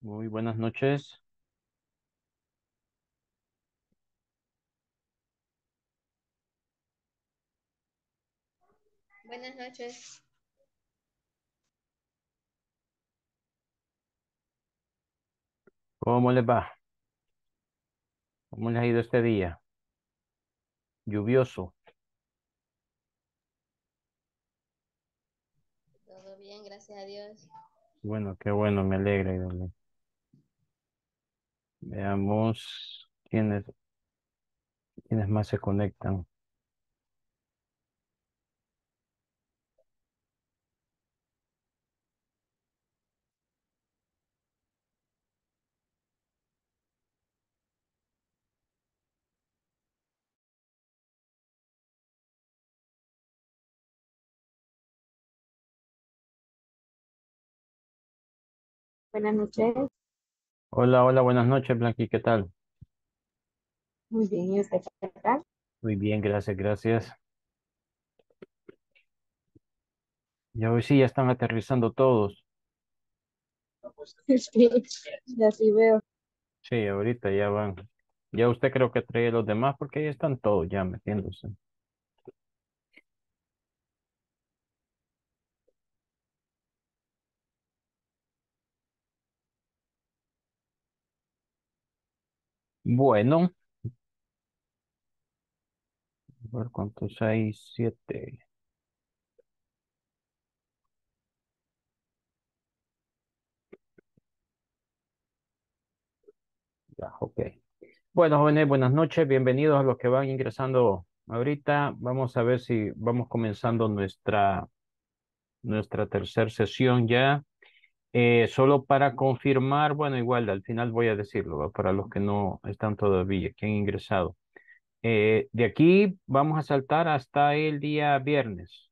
Muy buenas noches. Buenas noches. ¿Cómo les va? ¿Cómo les ha ido este día? Lluvioso. Todo bien, gracias a Dios. Bueno, qué bueno, me alegra. Idole. Veamos quiénes, quiénes más se conectan. Buenas noches. Hola, hola, buenas noches, Blanqui, ¿qué tal? Muy bien, ¿y usted qué tal? Muy bien, gracias, gracias. Ya hoy sí, ya están aterrizando todos. Sí, ya sí veo. Sí, ahorita ya van. Ya usted creo que trae los demás porque ya están todos ya metiéndose. Bueno, a ver cuántos hay, siete. Ya, ok. Bueno, jóvenes, buenas noches. Bienvenidos a los que van ingresando ahorita. Vamos a ver si vamos comenzando nuestra, nuestra tercera sesión ya. Eh, solo para confirmar, bueno, igual al final voy a decirlo, para los que no están todavía, que han ingresado. Eh, de aquí vamos a saltar hasta el día viernes.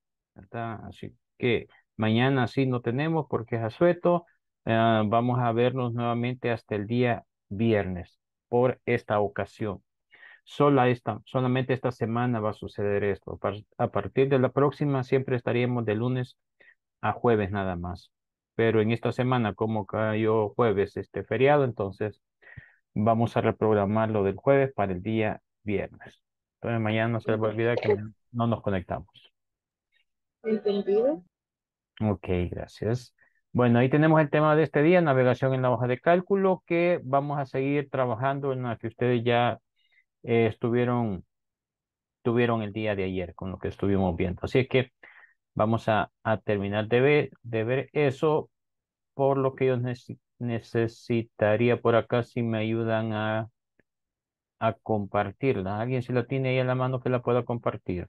Así que mañana sí no tenemos porque es asueto. Eh, vamos a vernos nuevamente hasta el día viernes por esta ocasión. Sola esta, solamente esta semana va a suceder esto. A partir de la próxima siempre estaríamos de lunes a jueves nada más. Pero en esta semana, como cayó jueves este feriado, entonces vamos a reprogramar lo del jueves para el día viernes. Entonces mañana no se les va a olvidar que no nos conectamos. ¿Entendido? Ok, gracias. Bueno, ahí tenemos el tema de este día, navegación en la hoja de cálculo, que vamos a seguir trabajando en la que ustedes ya eh, estuvieron, tuvieron el día de ayer con lo que estuvimos viendo. Así que vamos a, terminar de ver, de ver eso, por lo que yo necesitaría por acá si me ayudan a, a compartirla. ¿Alguien si la tiene ahí en la mano que la pueda compartir?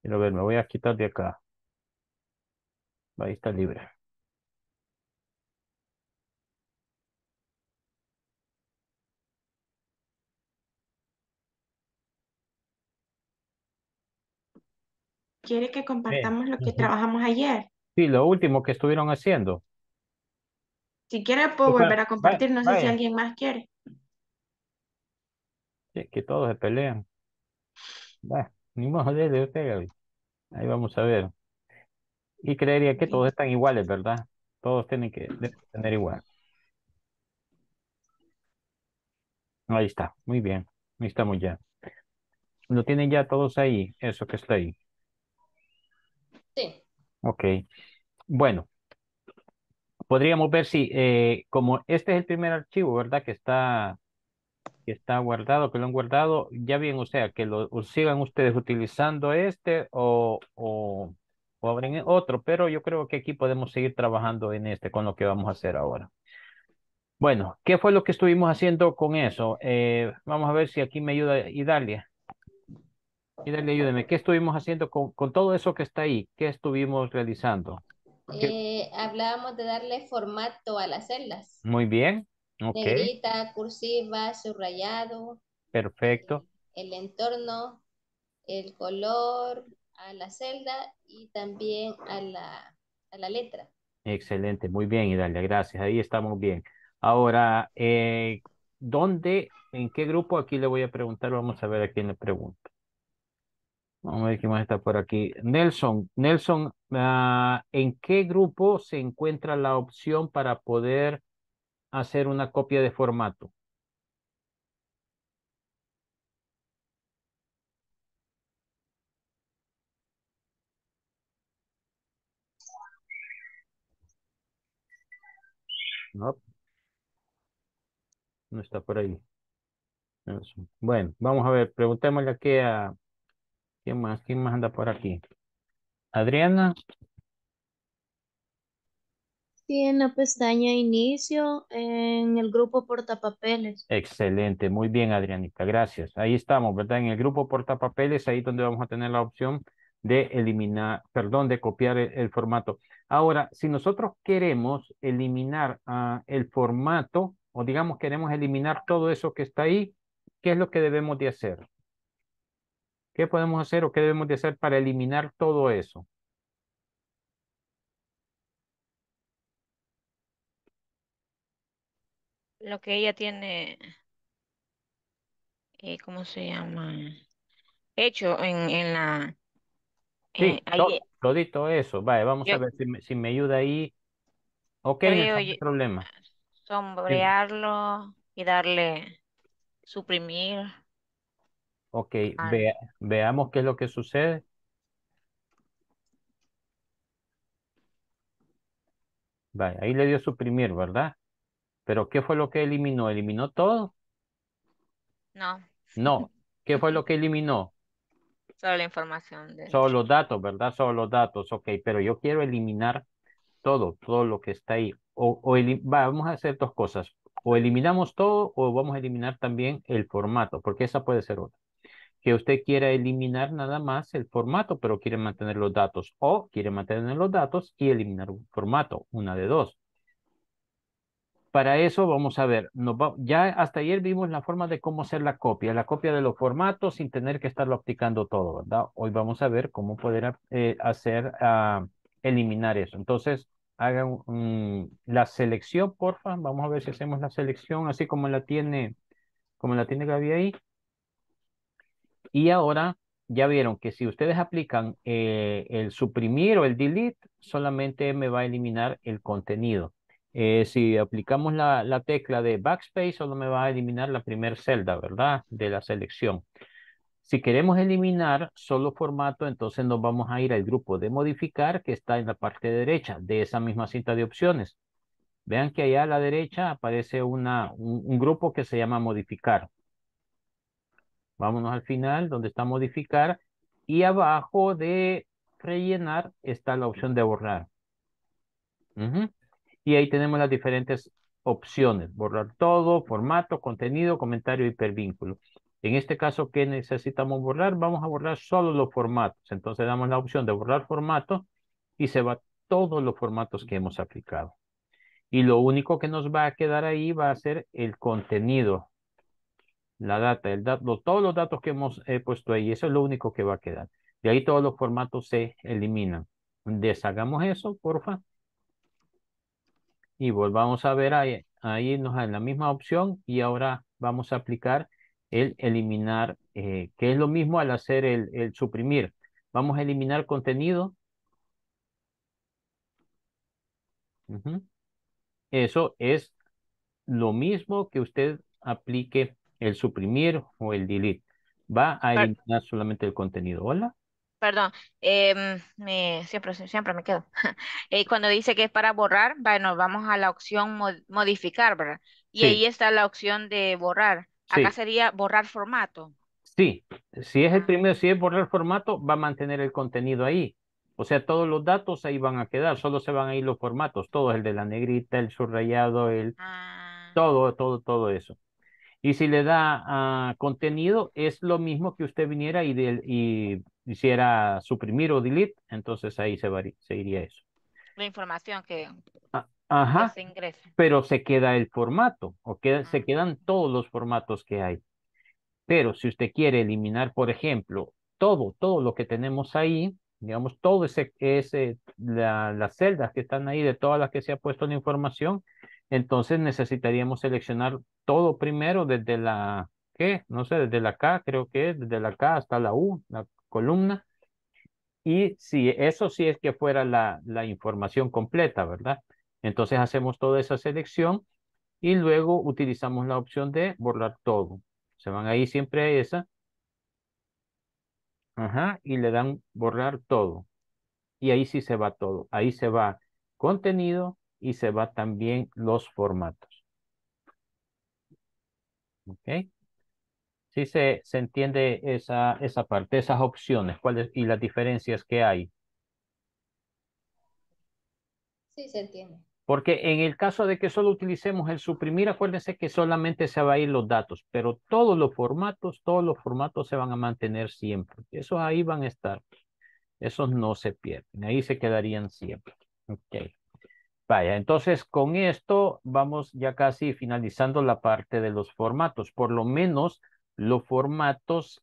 Quiero ver, me voy a quitar de acá. Ahí está libre. ¿Quiere que compartamos lo que trabajamos ayer? Sí, lo último que estuvieron haciendo. Si quiere puedo volver a compartir, no sé si alguien más quiere. Sí, que todos se pelean. Ni modo de usted, Ahí vamos a ver. Y creería que todos están iguales, ¿verdad? Todos tienen que tener igual. Ahí está, muy bien. Ahí estamos ya. ¿Lo tienen ya todos ahí? Eso que está ahí. Sí. Ok. Bueno. Podríamos ver si, eh, como este es el primer archivo, ¿verdad? Que está, que está guardado, que lo han guardado, ya bien, o sea, que lo sigan ustedes utilizando este o, o, o abren otro, pero yo creo que aquí podemos seguir trabajando en este con lo que vamos a hacer ahora. Bueno, ¿qué fue lo que estuvimos haciendo con eso? Eh, vamos a ver si aquí me ayuda Idalia. Idalia, ayúdeme. ¿Qué estuvimos haciendo con, con todo eso que está ahí? ¿Qué estuvimos realizando? Eh, hablábamos de darle formato a las celdas. Muy bien. Okay. Negrita, cursiva, subrayado. Perfecto. El, el entorno, el color a la celda y también a la, a la letra. Excelente, muy bien, Idalia, gracias. Ahí estamos bien. Ahora, eh, ¿dónde, en qué grupo? Aquí le voy a preguntar, vamos a ver a quién le pregunto. Vamos a ver quién más está por aquí. Nelson, Nelson, ah, ¿en qué grupo se encuentra la opción para poder hacer una copia de formato? No. No está por ahí. Nelson. Bueno, vamos a ver, preguntémosle aquí a... ¿Quién más? ¿Quién más anda por aquí? Adriana. Sí, en la pestaña inicio, en el grupo portapapeles. Excelente, muy bien Adrianita, gracias. Ahí estamos, ¿verdad? En el grupo portapapeles, ahí donde vamos a tener la opción de eliminar, perdón, de copiar el, formato. Ahora, si nosotros queremos eliminar ah, el formato, o digamos queremos eliminar todo eso que está ahí, ¿qué es lo que debemos de hacer? ¿Qué podemos hacer o qué debemos de hacer para eliminar todo eso? Lo que ella tiene, eh, ¿cómo se llama? Hecho en, en la... Sí, eh, todito eso. Vale, vamos a ver si me, si me ayuda ahí. Ok, no hay problema. Sombrearlo y darle suprimir. Ok, veamos qué es lo que sucede. Vale, ahí le dio suprimir, ¿verdad? Pero ¿qué fue lo que eliminó? ¿Eliminó todo? No. No. ¿Qué fue lo que eliminó? Solo la información. De... Solo los datos, ¿verdad? Solo los datos, ok. Pero yo quiero eliminar todo, todo lo que está ahí. O, o vamos a hacer dos cosas. O eliminamos todo o vamos a eliminar también el formato, porque esa puede ser otra que usted quiera eliminar nada más el formato, pero quiere mantener los datos, o quiere mantener los datos y eliminar un formato, una de dos. Para eso vamos a ver, ya hasta ayer vimos la forma de cómo hacer la copia, la copia de los formatos sin tener que estarlo aplicando todo, ¿verdad? Hoy vamos a ver cómo poder eh, hacer, ah, eliminar eso. Entonces, hagan la selección, porfa. Vamos a ver si hacemos la selección así como la tiene, como la tiene Gaby ahí. Y ahora ya vieron que si ustedes aplican eh, el suprimir o el delete, solamente me va a eliminar el contenido. Eh, si aplicamos la, la, tecla de backspace, solo me va a eliminar la primera celda, ¿verdad? De la selección. Si queremos eliminar solo formato, entonces nos vamos a ir al grupo de modificar que está en la parte derecha de esa misma cinta de opciones. Vean que allá a la derecha aparece una, un grupo que se llama modificar. Vámonos al final donde está modificar y abajo de rellenar está la opción de borrar. Y ahí tenemos las diferentes opciones. Borrar todo, formato, contenido, comentario, hipervínculo. En este caso, ¿qué necesitamos borrar? Vamos a borrar solo los formatos. Entonces damos la opción de borrar formato y se va todos los formatos que hemos aplicado. Y lo único que nos va a quedar ahí va a ser el contenido la data, el dato, todos los datos que hemos puesto ahí, eso es lo único que va a quedar. De ahí todos los formatos se eliminan. Deshagamos eso, porfa. Y volvamos a ver ahí, ahí nos en la misma opción y ahora vamos a aplicar el eliminar, eh, que es lo mismo al hacer el, el suprimir. Vamos a eliminar contenido. Eso es lo mismo que usted aplique el suprimir o el delete. Va a eliminar solamente el contenido. Hola. Perdón, em, me, siempre, siempre me quedo. Eh, cuando dice que es para borrar, bueno, vamos a la opción modificar, ¿verdad? Y ahí está la opción de borrar. Acá sería borrar formato. Sí, si es el ah. primero, si es borrar formato, va a mantener el contenido ahí. O sea, todos los datos ahí van a quedar, solo se van a ir los formatos, todo el de la negrita, el subrayado, el ah. todo, todo, todo eso. Y si le da ah, contenido, es lo mismo que usted viniera y, y hiciera suprimir o delete, entonces ahí se, se iría eso. La información que, Ajá, se ingresa. Pero se queda el formato, o se quedan todos los formatos que hay. Pero si usted quiere eliminar, por ejemplo, todo, todo lo que tenemos ahí, digamos, todo ese, ese las celdas que están ahí de todas las que se ha puesto la información, entonces necesitaríamos seleccionar todo primero desde la, ¿qué? No sé, desde la K creo que es, desde la K hasta la U, columna. Y si eso sí es que fuera la, la información completa, ¿verdad? Entonces hacemos toda esa selección y luego utilizamos la opción de borrar todo. Se van ahí siempre a esa. Ajá, y le dan borrar todo. Y ahí sí se va todo. Ahí se va contenido y se va también los formatos. ¿Ok? Sí se, se entiende esa, esa parte, esas opciones cuáles y las diferencias que hay. Sí, se entiende. Porque en el caso de que solo utilicemos el suprimir, acuérdense que solamente se va a ir los datos, pero todos los formatos, todos los formatos se van a mantener siempre. Esos ahí van a estar. Esos no se pierden. Ahí se quedarían siempre. Ok. Vaya, entonces con esto vamos ya casi finalizando la parte de los formatos. Por lo menos los formatos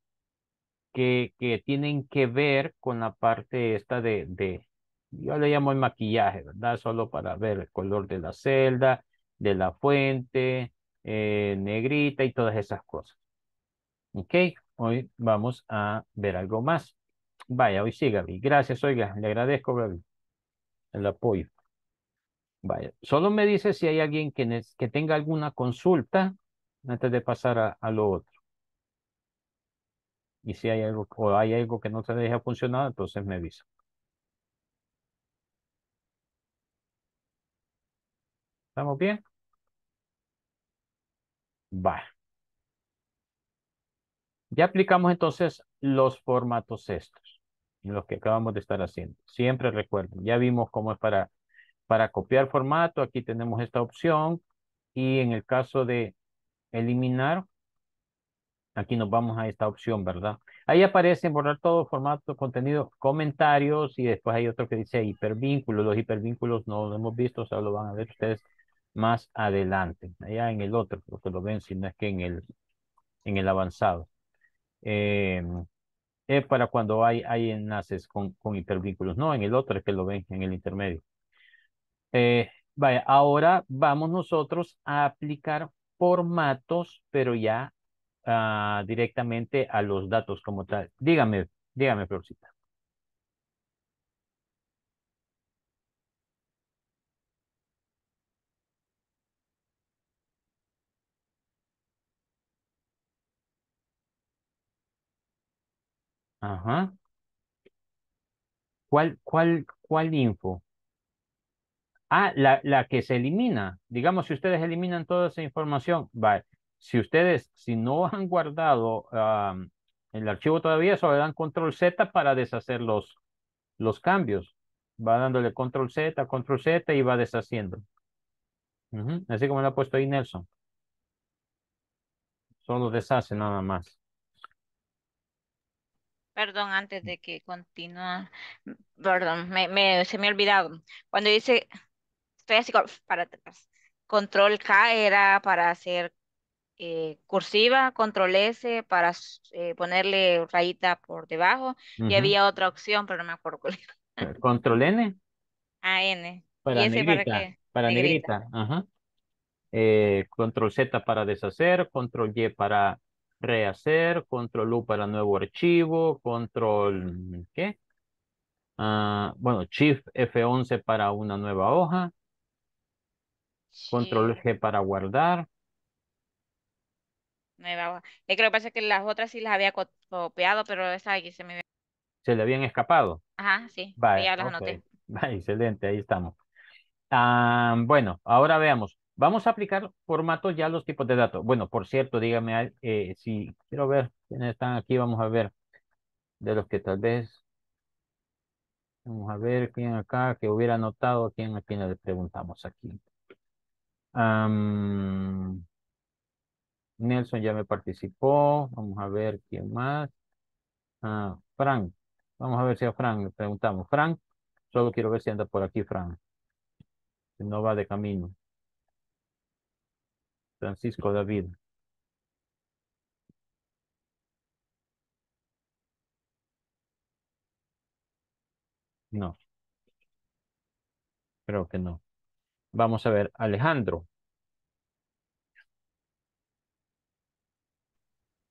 que, que tienen que ver con la parte esta de, de, yo le llamo el maquillaje, ¿verdad? Solo para ver el color de la celda, de la fuente, eh, negrita y todas esas cosas. Ok, hoy vamos a ver algo más. Vaya, hoy sí, Gaby. Gracias, oiga, le agradezco, Gaby, el apoyo. Vaya, solo me dice si hay alguien que, que tenga alguna consulta antes de pasar a, lo otro. Y si hay algo, o hay algo que no se deja funcionar, entonces me avisa. ¿Estamos bien? Va. Ya aplicamos entonces los formatos estos, los que acabamos de estar haciendo. Siempre recuerden, ya vimos cómo es para, para copiar formato. Aquí tenemos esta opción. Y en el caso de eliminar, Aquí nos vamos a esta opción, ¿verdad? Ahí aparece borrar todo formato, contenido, comentarios y después hay otro que dice hipervínculos. Los hipervínculos no lo hemos visto, o sea, lo van a ver ustedes más adelante. Allá en el otro, porque lo ven, si no es que en el, en el avanzado. Eh, es para cuando hay, hay enlaces con, con hipervínculos. No, en el otro es que lo ven, en el intermedio. Eh, vaya, ahora vamos nosotros a aplicar formatos, pero ya Ah, directamente a los datos como tal. Dígame, dígame, Florcita. Ajá. ¿Cuál, cuál, cuál info? Ah, la, la que se elimina. Digamos, si ustedes eliminan toda esa información, vale si ustedes, si no han guardado el archivo todavía, solo le dan control Z para deshacer los, los cambios. Va dándole control Z, control Z y va deshaciendo. Así como lo ha puesto ahí Nelson. Solo deshace nada más. Perdón, antes de que continúe. Perdón, me, se me ha olvidado. Cuando dice, estoy así para atrás. Control K era para hacer eh, cursiva, control S para eh, ponerle rayita por debajo y había otra opción, pero no me acuerdo cuál era. Eh, control N. Ah, N. Para ¿Y negrita, para qué? Para negrita. Ajá. control Z para deshacer, control Y para rehacer, control U para nuevo archivo, control, ¿qué? Ah, bueno, Shift F11 para una nueva hoja, control G para guardar, nueva Es que lo que pasa es que las otras sí las había copiado, pero esa aquí se me... ¿Se le habían escapado? Ajá, sí. ya las anoté. excelente, ahí estamos. Ah, bueno, ahora veamos. Vamos a aplicar formatos ya los tipos de datos. Bueno, por cierto, dígame eh, si quiero ver quiénes están aquí. Vamos a ver de los que tal vez. Vamos a ver quién acá que hubiera anotado, quién a quién le preguntamos aquí. Nelson ya me participó. Vamos a ver quién más. Ah, Frank. Vamos a ver si a Frank le preguntamos. Frank, solo quiero ver si anda por aquí, Frank. Si no va de camino. Francisco David. No. Creo que no. Vamos a ver, Alejandro.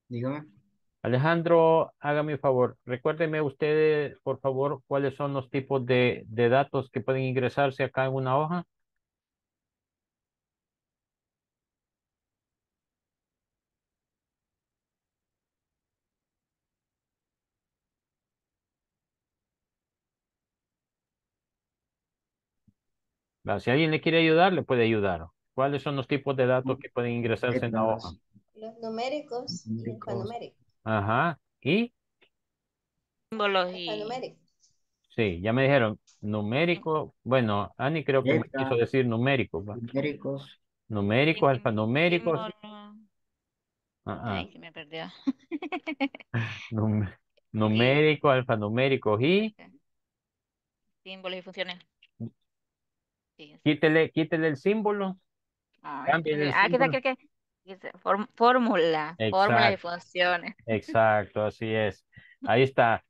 Dígame. Alejandro, hágame un favor. Recuérdeme ustedes, por favor, cuáles son los tipos de, de datos que pueden ingresarse acá en una hoja. Si alguien le quiere ayudar, le puede ayudar. ¿Cuáles son los tipos de datos que pueden ingresarse en la hoja? Los numéricos y alfanuméricos. Ajá. ¿Y? Símbolos y... Sí, ya me dijeron numérico. Bueno, Ani creo que me quiso decir numérico. numéricos, Numéricos, alfanuméricos. símbolo- Ah, ah. Ay, se me perdió. Num- numéricos, alfanuméricos y Símbolos y funciones. Sí, sí. quítele, quítele el símbolo. Cámbiale el ah, ¿qué tal símbolo. que que- form- Fórmula, fórmulas y funciones. Exacto, así es. Ahí está.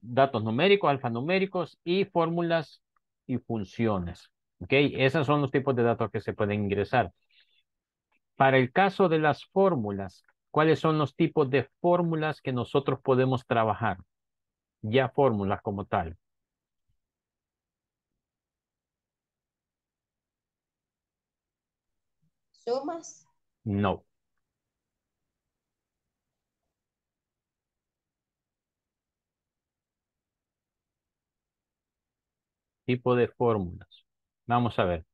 Datos numéricos, alfanuméricos y fórmulas y funciones. ¿Ok? Esos son los tipos de datos que se pueden ingresar. Para el caso de las fórmulas, ¿cuáles son los tipos de fórmulas que nosotros podemos trabajar? Ya fórmulas como tal. No. Tipo de fórmulas. Vamos a ver.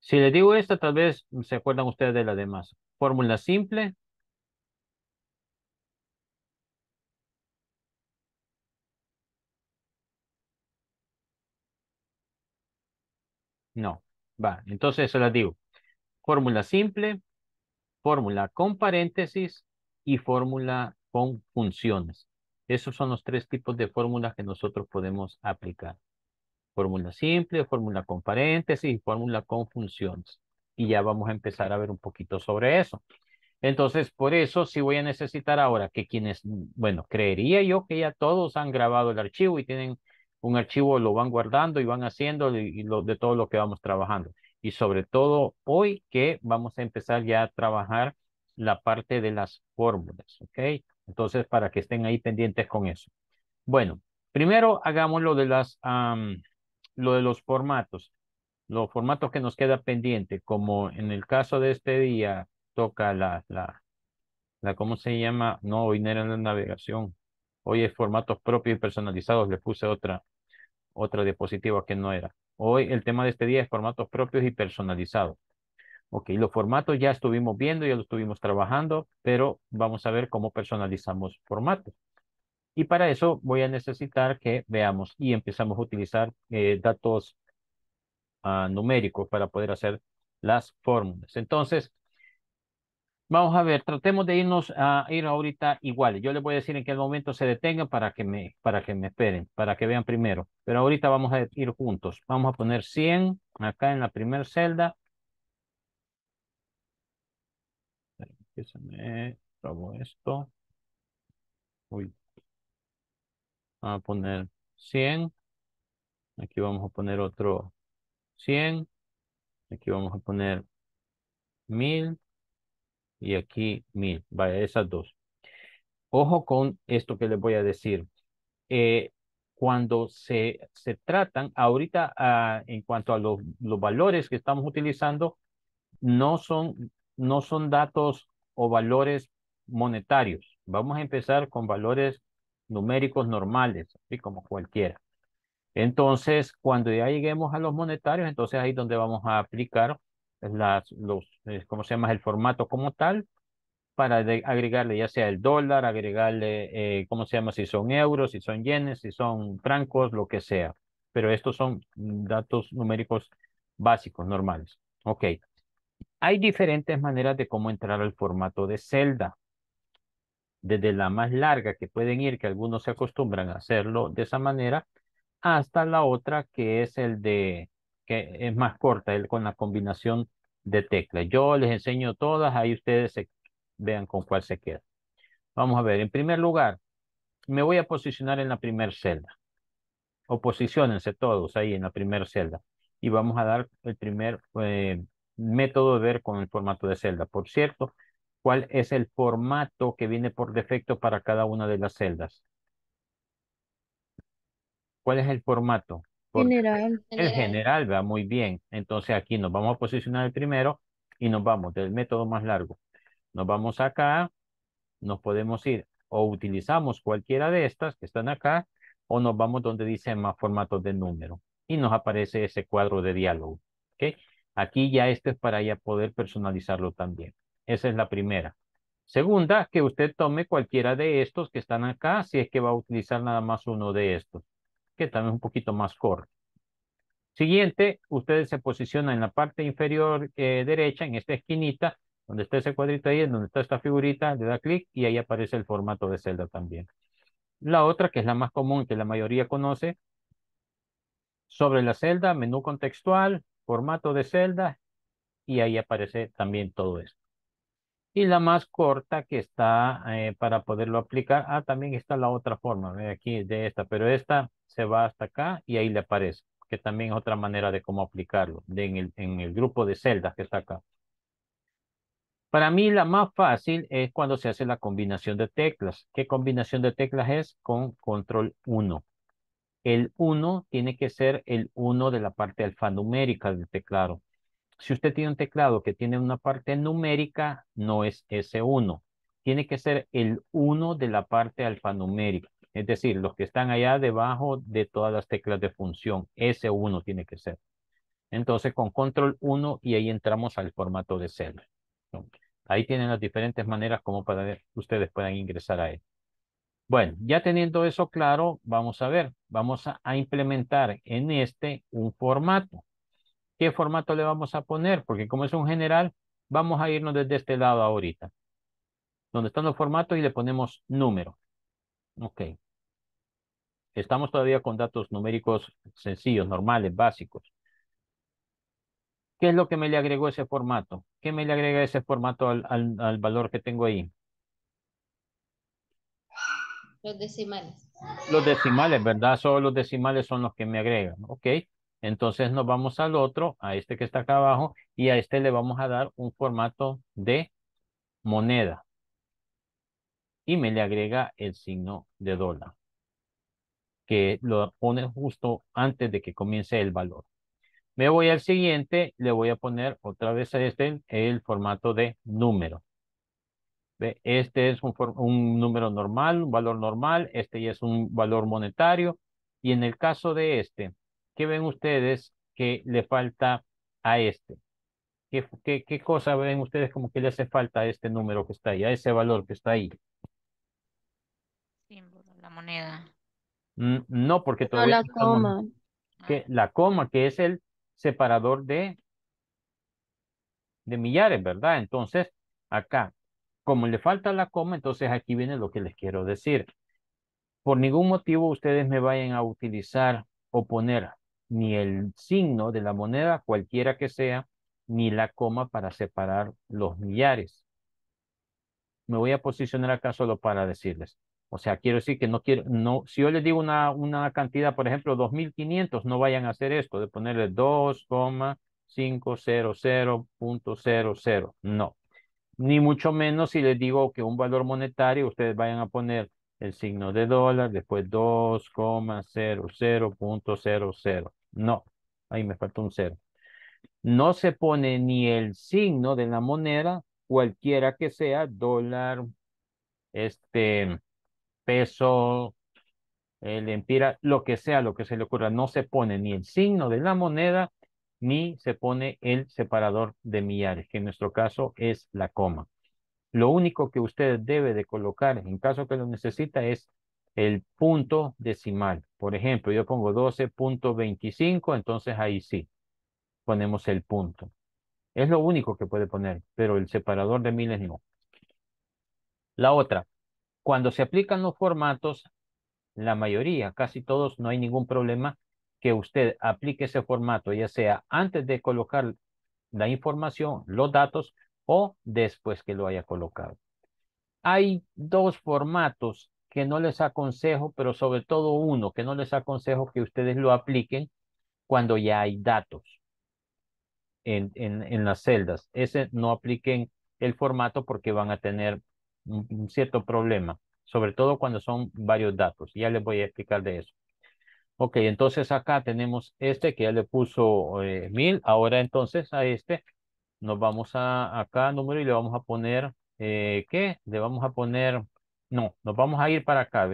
Si les digo esta, tal vez se acuerdan ustedes de las demás. Fórmula simple. No. Va. Entonces se las digo. Fórmula simple, fórmula con paréntesis y fórmula con funciones. Esos son los tres tipos de fórmulas que nosotros podemos aplicar. Fórmula simple, fórmula con paréntesis y fórmula con funciones. Y ya vamos a empezar a ver un poquito sobre eso. Entonces, por eso sí voy a necesitar ahora que quienes, bueno, creería yo que ya todos han grabado el archivo y tienen un archivo, lo van guardando y van haciendo lo, de todo lo que vamos trabajando. Y sobre todo hoy que vamos a empezar ya a trabajar la parte de las fórmulas, ¿ok? Entonces, para que estén ahí pendientes con eso. Bueno, primero hagamos lo de las, lo de los formatos. Los formatos que nos queda pendiente, como en el caso de este día, toca la, la, la, ¿cómo se llama? No, hoy no era la navegación. Hoy es formatos propios y personalizados. Le puse otra, otra diapositiva que no era. Hoy el tema de este día es formatos propios y personalizados. Ok, los formatos ya estuvimos viendo, ya lo estuvimos trabajando, pero vamos a ver cómo personalizamos formatos. Y para eso voy a necesitar que veamos y empezamos a utilizar eh, datos ah, numéricos para poder hacer las fórmulas. Entonces, vamos a ver, tratemos de irnos a ir ahorita iguales. Yo les voy a decir en qué momento se detengan para que me, para que me esperen, para que vean primero. Pero ahorita vamos a ir juntos. Vamos a poner 100 acá en la primera celda. Que se esto. Uy. Vamos a poner 100. Aquí vamos a poner otro 100. Aquí vamos a poner 1000. Y aquí 1000. Vaya, esas dos. Ojo con esto que les voy a decir. Eh, cuando se, se tratan, ahorita ah, en cuanto a los, los valores que estamos utilizando, no son, no son datos o valores monetarios. Vamos a empezar con valores numéricos normales, así como cualquiera. Entonces, cuando ya lleguemos a los monetarios, entonces ahí es donde vamos a aplicar las, los, eh, ¿cómo se llama? El formato como tal para de- agregarle ya sea el dólar, agregarle, eh, ¿cómo se llama? Si son euros, si son yenes, si son francos, lo que sea. Pero estos son datos numéricos básicos, normales. Ok. Hay diferentes maneras de cómo entrar al formato de celda. Desde la más larga que pueden ir, que algunos se acostumbran a hacerlo de esa manera, hasta la otra que es el de, es más corta, el con la combinación de teclas. Yo les enseño todas, ahí ustedes vean con cuál se queda. Vamos a ver, en primer lugar, me voy a posicionar en la primera celda. O posiciónense todos ahí en la primera celda. Y vamos a dar el primer eh, método de ver con el formato de celda. Por cierto, ¿Cuál es el formato que viene por defecto para cada una de las celdas? ¿Cuál es el formato? General. El general, va muy bien. Entonces aquí nos vamos a posicionar el primero y nos vamos del método más largo. Nos vamos acá, nos podemos ir o utilizamos cualquiera de estas que están acá o nos vamos donde dice más formatos de número y nos aparece ese cuadro de diálogo. ¿ok? Aquí ya este es para ya poder personalizarlo también. Esa es la primera. Segunda, que usted tome cualquiera de estos que están acá si es que va a utilizar nada más uno de estos, que también un poquito más corto. Siguiente, ustedes se posicionan en la parte inferior eh, derecha, en esta esquinita, donde está ese cuadrito ahí, donde está esta figurita, le da clic y ahí aparece el formato de celda también. La otra, que es la más común, que la mayoría conoce, sobre la celda, menú contextual, formato de celda, y ahí aparece también todo esto. Y la más corta que está eh, para poderlo aplicar, ah, también está la otra forma, ve aquí de esta, pero esta se va hasta acá y ahí le aparece, que también es otra manera de cómo aplicarlo, en, el, en el grupo de celdas que está acá. Para mí la más fácil es cuando se hace la combinación de teclas. ¿Qué combinación de teclas es? Con control 1. El 1 tiene que ser el 1 de la parte alfanumérica del teclado. Si usted tiene un teclado que tiene una parte numérica, no es ese 1. Tiene que ser el 1 de la parte alfanumérica. Es decir, los que están allá debajo de todas las teclas de función. Ese 1 tiene que ser. Entonces, con control 1 y ahí entramos al formato de celda. Ahí tienen las diferentes maneras como para ustedes puedan ingresar a él. Bueno, ya teniendo eso claro, vamos a ver, vamos a, implementar en este un formato. ¿Qué formato le vamos a poner? Porque como es un general, vamos a irnos desde este lado ahorita. Donde están los formatos y le ponemos número. Ok. Estamos todavía con datos numéricos sencillos, normales, básicos. ¿Qué es lo que me le agregó ese formato? ¿Qué me le agrega ese formato al, al, valor que tengo ahí? Los decimales. Los decimales, ¿verdad? Solo los decimales son los que me agregan. Ok. Entonces nos vamos al otro, a este que está acá abajo, y a este le vamos a dar un formato de moneda. Y me le agrega el signo de dólar, que lo pone justo antes de que comience el valor. Me voy al siguiente, le voy a poner otra vez a este el formato de número. Este es un, un, número normal, un valor normal, este ya es un valor monetario. Y en el caso de este, ¿qué ven ustedes que le falta a este? ¿Qué, qué, qué cosa ven ustedes como que le hace falta a este número que está ahí, a ese valor que está ahí? La moneda. Mm, no, porque todavía... la coma. Que, la coma, que es el separador de, de millares, ¿verdad? Entonces, acá, como le falta la coma, entonces aquí viene lo que les quiero decir. Por ningún motivo ustedes me vayan a utilizar o poner ni el signo de la moneda, cualquiera que sea, ni la coma para separar los millares. Me voy a posicionar acá solo para decirles. O sea, quiero decir que no quiero, no, si yo les digo una, una cantidad, por ejemplo, 2.500, no vayan a hacer esto de ponerle 2,500.00. No. Ni mucho menos si les digo que un valor monetario, ustedes vayan a poner el signo de dólar, después 2,00.00. No, ahí me falta un cero. No se pone ni el signo de la moneda, cualquiera que sea, dólar, este, peso, el empira, lo que sea, lo que se le ocurra, no se pone ni el signo de la moneda, ni se pone el separador de millares, que en nuestro caso es la coma. Lo único que usted debe de colocar, en caso que lo necesita, es el punto decimal. Por ejemplo, yo pongo 12.25, entonces ahí sí, ponemos el punto. Es lo único que puede poner, pero el separador de miles no. La otra, cuando se aplican los formatos, la mayoría, casi todos, no hay ningún problema que usted aplique ese formato, ya sea antes de colocar la información, los datos, o después que lo haya colocado. Hay dos formatos que no les aconsejo, pero sobre todo uno que no les aconsejo que ustedes lo apliquen cuando ya hay datos en, en, en las celdas. Ese no apliquen el formato porque van a tener un, cierto problema, sobre todo cuando son varios datos. Ya les voy a explicar de eso. Ok, entonces acá tenemos este que ya le puso eh. Ahora entonces a este nos vamos a acá número y le vamos a poner, eh, ¿qué? Le vamos a poner, no, nos vamos a ir para acá.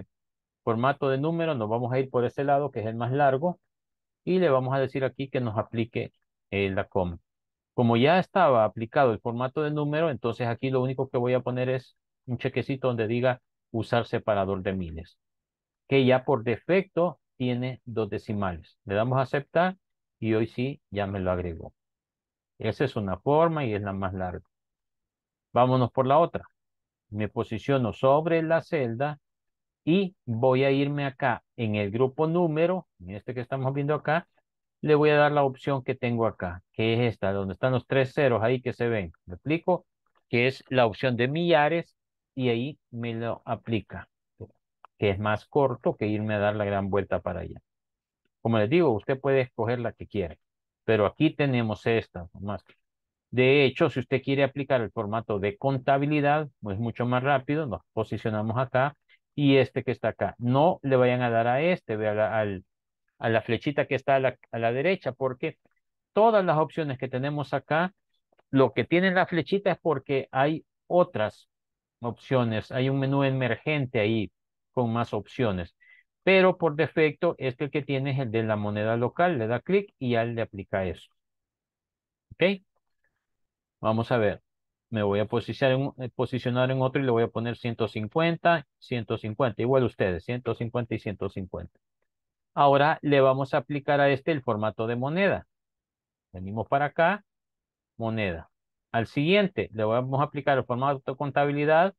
Formato de número, nos vamos a ir por ese lado que es el más largo y le vamos a decir aquí que nos aplique eh, la coma. Como ya estaba aplicado el formato de número, entonces aquí lo único que voy a poner es un chequecito donde diga usar separador de miles, que ya por defecto tiene dos decimales. Le damos a aceptar y hoy sí ya me lo agregó. Esa es una forma y es la más larga. Vámonos por la otra. Me posiciono sobre la celda y voy a irme acá en el grupo número, en este que estamos viendo acá, le voy a dar la opción que tengo acá, que es esta, donde están los tres ceros ahí que se ven. ¿Me explico? Que es la opción de millares y ahí me lo aplica, que es más corto que irme a dar la gran vuelta para allá. Como les digo, usted puede escoger la que quiere, pero aquí tenemos esta más. De hecho, si usted quiere aplicar el formato de contabilidad, pues mucho más rápido, nos posicionamos acá y este que está acá. No le vayan a dar a este, vea al, a la flechita que está a la, derecha, porque todas las opciones que tenemos acá, lo que tiene la flechita es porque hay otras opciones, hay un menú emergente ahí con más opciones, pero por defecto este que tiene es el de la moneda local, le da clic y ya le aplica eso. ¿Ok? Vamos a ver. Me voy a posicionar en, eh, posicionar en otro y le voy a poner 150, 150, igual ustedes, 150 y 150. Ahora le vamos a aplicar a este el formato de moneda. Venimos para acá, moneda. Al siguiente le vamos a aplicar el formato de contabilidad.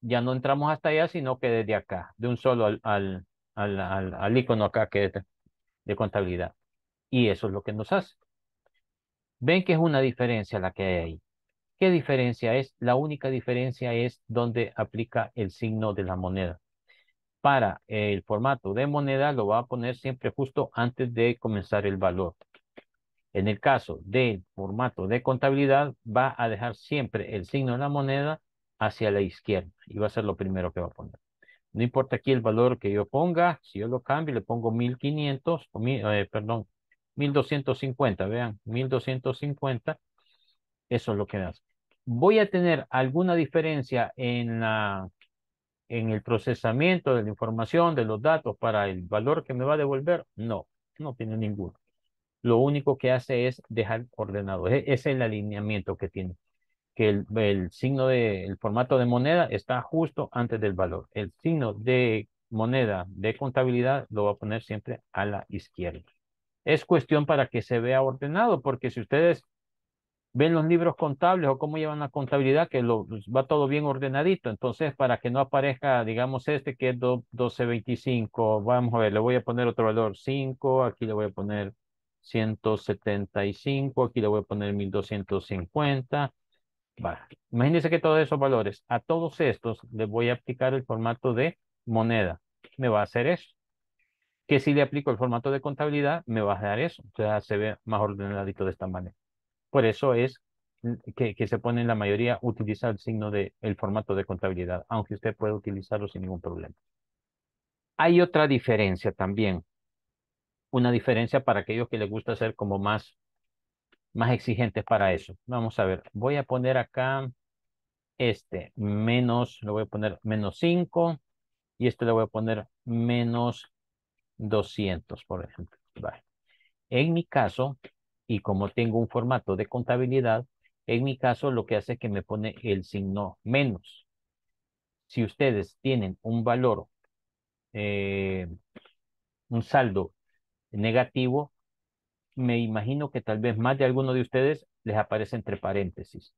Ya no entramos hasta allá, sino que desde acá, de un solo al, al, al, icono acá que es de contabilidad. Y eso es lo que nos hace. Ven que es una diferencia la que hay ahí. ¿Qué diferencia es? La única diferencia es donde aplica el signo de la moneda para el formato de moneda lo va a poner siempre justo antes de comenzar el valor. En el caso del formato de contabilidad, va a dejar siempre el signo de la moneda hacia la izquierda y va a ser lo primero que va a poner. No importa aquí el valor que yo ponga, si yo lo cambio, le pongo 1500, o eh, perdón, 1250, vean, 1250, eso es lo que hace. Voy a tener alguna diferencia en la en el procesamiento de la información, de los datos para el valor que me va a devolver? No, no tiene ninguno. Lo único que hace es dejar ordenado. E, ese es el alineamiento que tiene. Que el, signo de, el formato de moneda está justo antes del valor. El signo de moneda de contabilidad lo va a poner siempre a la izquierda. Es cuestión para que se vea ordenado, porque si ustedes ven los libros contables o cómo llevan la contabilidad, que lo, pues, va todo bien ordenadito. Entonces, para que no aparezca, digamos, este que es 1225, vamos a ver, le voy a poner otro valor 5, aquí le voy a poner 175, aquí le voy a poner 1250. Va. Imagínense que todos esos valores, a todos estos les voy a aplicar el formato de moneda. Me va a hacer eso. Que si le aplico el formato de contabilidad, me va a dar eso. O sea, se ve más ordenadito de esta manera. Por eso es que, se pone en la mayoría utilizar el signo de el formato de contabilidad, aunque usted puede utilizarlo sin ningún problema. Hay otra diferencia también. Una diferencia para aquellos que les gusta ser como más, más exigentes para eso. Vamos a ver, voy a poner acá este menos, le voy a poner menos 5 y este le voy a poner menos 200, por ejemplo. En mi caso, y como tengo un formato de contabilidad, en mi caso lo que hace es que me pone el signo menos. Si ustedes tienen un valor, eh, un saldo negativo, me imagino que tal vez más de alguno de ustedes les aparece entre paréntesis.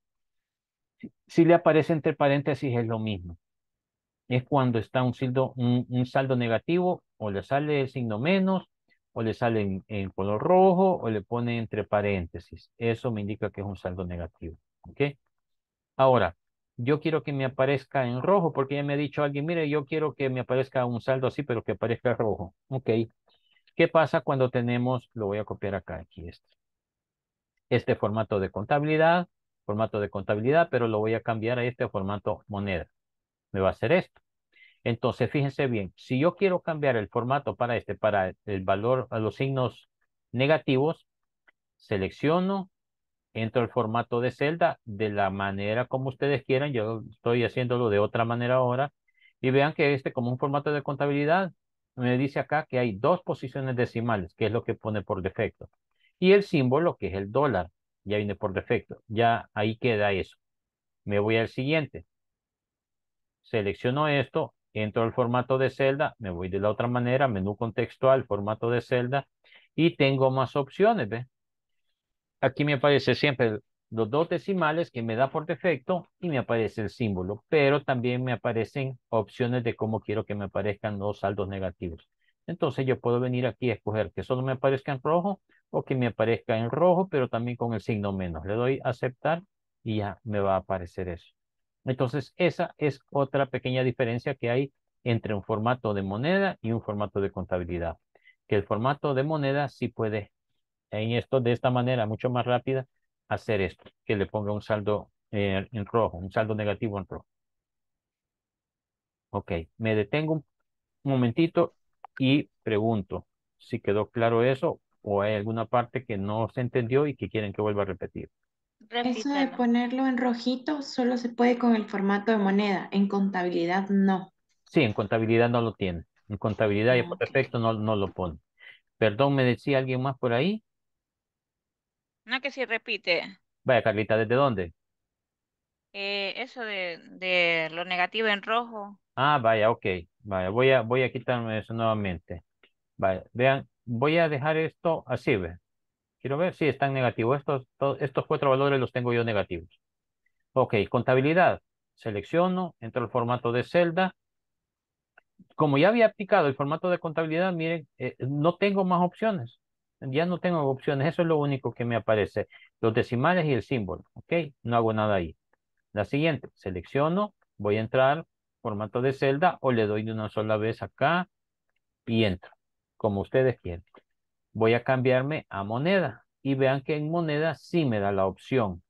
Si, le aparece entre paréntesis es lo mismo. Es cuando está un un saldo negativo o le sale el signo menos o le sale en, color rojo o le pone entre paréntesis. Eso me indica que es un saldo negativo. ¿Ok? Ahora, yo quiero que me aparezca en rojo porque ya me ha dicho alguien, mire, yo quiero que me aparezca un saldo así, pero que aparezca rojo. ¿Ok? ¿Qué pasa cuando tenemos, lo voy a copiar acá, aquí este, este formato de contabilidad formato de contabilidad, pero lo voy a cambiar a este formato moneda. Me va a hacer esto. Entonces, fíjense bien, si yo quiero cambiar el formato para este, para el valor, a los signos negativos, selecciono, entro al formato de celda de la manera como ustedes quieran. Yo estoy haciéndolo de otra manera ahora. Y vean que este como un formato de contabilidad me dice acá que hay dos posiciones decimales, que es lo que pone por defecto. Y el símbolo, que es el dólar, ya viene por defecto. Ya ahí queda eso. Me voy al siguiente. Selecciono esto, entro al formato de celda, me voy de la otra manera, menú contextual, formato de celda, y tengo más opciones, ¿ve? Aquí me aparece siempre los dos decimales que me da por defecto y me aparece el símbolo, pero también me aparecen opciones de cómo quiero que me aparezcan los saldos negativos. Entonces yo puedo venir aquí a escoger que solo me aparezca en rojo o que me aparezca en rojo, pero también con el signo menos. Le doy aceptar y ya me va a aparecer eso. Entonces esa es otra pequeña diferencia que hay entre un formato de moneda y un formato de contabilidad. Que el formato de moneda sí puede en esto de esta manera mucho más rápida hacer esto, que le ponga un saldo eh, en rojo, un saldo negativo en rojo. Ok, me detengo un momentito y pregunto si quedó claro eso o hay alguna parte que no se entendió y que quieren que vuelva a repetir. Eso de ponerlo en rojito solo se puede con el formato de moneda, en contabilidad no. Sí, en contabilidad no lo tiene. En contabilidad y ah, por defecto no, no lo pone. Perdón, me decía alguien más por ahí. No, que si repite. Vaya, Carlita, ¿desde dónde? Eh, eso de, de lo negativo en rojo. Ah, vaya, ok. Vaya, voy a, voy a quitarme eso nuevamente. Vaya, vean, voy a dejar esto así, ¿ve? Quiero ver si están negativos. Estos, estos cuatro valores los tengo yo negativos. Ok, contabilidad. Selecciono, entro al formato de celda. Como ya había aplicado el formato de contabilidad, miren, eh, no tengo más opciones ya no tengo opciones, eso es lo único que me aparece, los decimales y el símbolo, ¿ok? No hago nada ahí. La siguiente, selecciono, voy a entrar, formato de celda, o le doy de una sola vez acá y entro, como ustedes quieren. Voy a cambiarme a moneda y vean que en moneda sí me da la opción.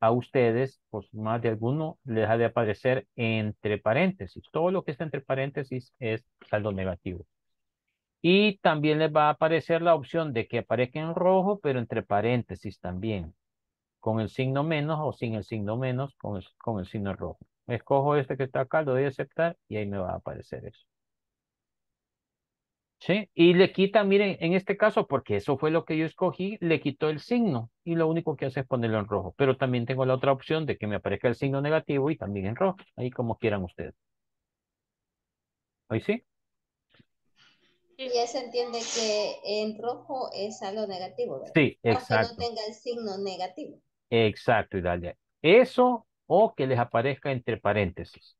A ustedes, pues más de alguno, les ha de aparecer entre paréntesis. Todo lo que está entre paréntesis es saldo negativo. Y también les va a aparecer la opción de que aparezca en rojo, pero entre paréntesis también. Con el signo menos o sin el signo menos, con el, con el signo rojo. Escojo este que está acá, lo doy a aceptar y ahí me va a aparecer eso. ¿Sí? Y le quita, miren, en este caso, porque eso fue lo que yo escogí, le quitó el signo y lo único que hace es ponerlo en rojo. Pero también tengo la otra opción de que me aparezca el signo negativo y también en rojo, ahí como quieran ustedes. ¿Ahí sí? Y ya se entiende que en rojo es algo negativo, ¿verdad? Sí, exacto. Aunque no tenga el signo negativo. Exacto, Idalia. Eso o que les aparezca entre paréntesis.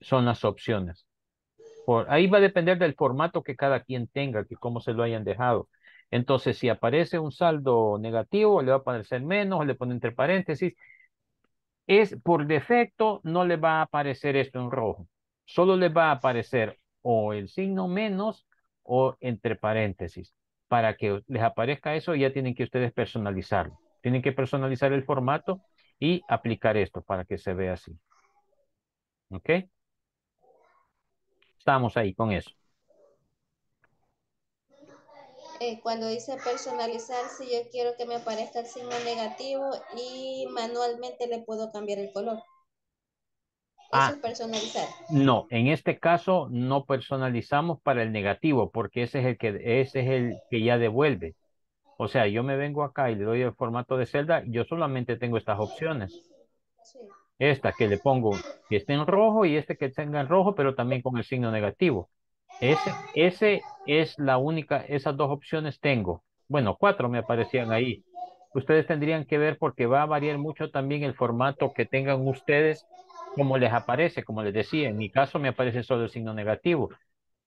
Son las opciones. Por, ahí va a depender del formato que cada quien tenga, que cómo se lo hayan dejado. Entonces, si aparece un saldo negativo, le va a aparecer menos, le pone entre paréntesis. Es por defecto, no le va a aparecer esto en rojo. Solo le va a aparecer o el signo menos o entre paréntesis. Para que les aparezca eso, ya tienen que ustedes personalizarlo. Tienen que personalizar el formato y aplicar esto para que se vea así. ¿Ok? Estamos ahí con eso. Eh, cuando dice personalizar, si yo quiero que me aparezca el signo negativo y manualmente le puedo cambiar el color. Ah, personalizar. No, en este caso no personalizamos para el negativo, porque ese es el que, ese es el que ya devuelve. O sea, yo me vengo acá y le doy el formato de celda, yo solamente tengo estas opciones. Esta que le pongo que esté en rojo y este que tenga en rojo, pero también con el signo negativo. Ese, ese es la única, esas dos opciones tengo. Bueno, cuatro me aparecían ahí. Ustedes tendrían que ver porque va a variar mucho también el formato que tengan ustedes como les aparece, como les decía, en mi caso me aparece solo el signo negativo.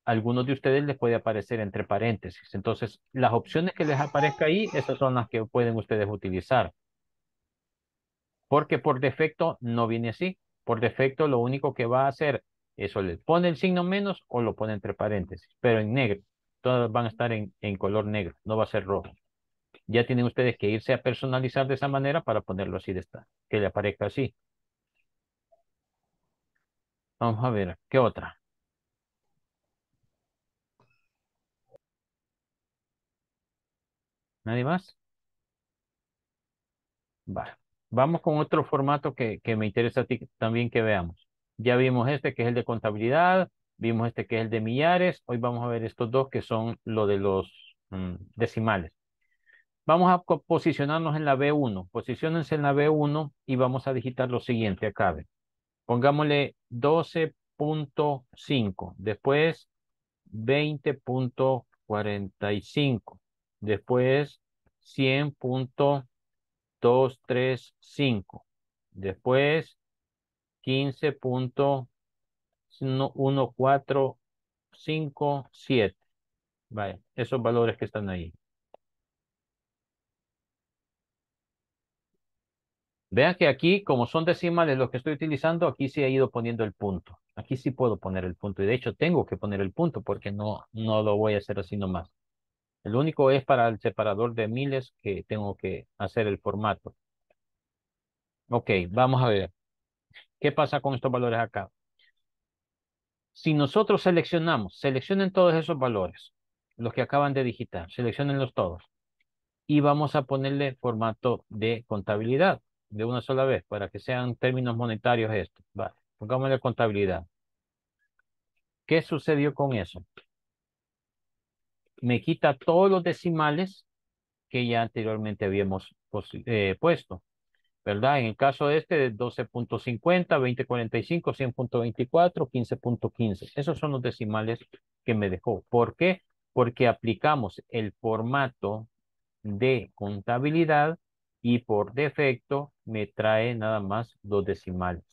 algunos de ustedes les puede aparecer entre paréntesis. Entonces, las opciones que les aparezca ahí, esas son las que pueden ustedes utilizar. Porque por defecto no viene así. Por defecto lo único que va a hacer es o le pone el signo menos o lo pone entre paréntesis, pero en negro. Todas van a estar en, en color negro, no va a ser rojo. Ya tienen ustedes que irse a personalizar de esa manera para ponerlo así de esta, que le aparezca así. Vamos a ver, ¿qué otra? ¿Nadie más? Vale. Vamos con otro formato que, me interesa a ti también que veamos. Ya vimos este que es el de contabilidad, vimos este que es el de millares, hoy vamos a ver estos dos que son lo de los mm, decimales. Vamos a posicionarnos en la B1, posicionense en la B1 y vamos a digitar lo siguiente acá. Pongámosle 12.5, después 20.45, después 100.45 2, 3, 5. Después 15.1457. Vaya, esos valores que están ahí. Vean que aquí, como son decimales los que estoy utilizando, aquí sí he ido poniendo el punto. Aquí sí puedo poner el punto. Y de hecho tengo que poner el punto porque no, no lo voy a hacer así nomás. El único es para el separador de miles que tengo que hacer el formato. Ok, vamos a ver. ¿Qué pasa con estos valores acá? Si nosotros seleccionamos, seleccionen todos esos valores, los que acaban de digitar, seleccionenlos todos. Y vamos a ponerle formato de contabilidad de una sola vez para que sean términos monetarios estos. Vale, pongámosle contabilidad. ¿Qué sucedió con eso? me quita todos los decimales que ya anteriormente habíamos eh, puesto, ¿verdad? En el caso de este, 12.50, 20.45, 100.24, 15.15. Esos son los decimales que me dejó. ¿Por qué? Porque aplicamos el formato de contabilidad y por defecto me trae nada más dos decimales.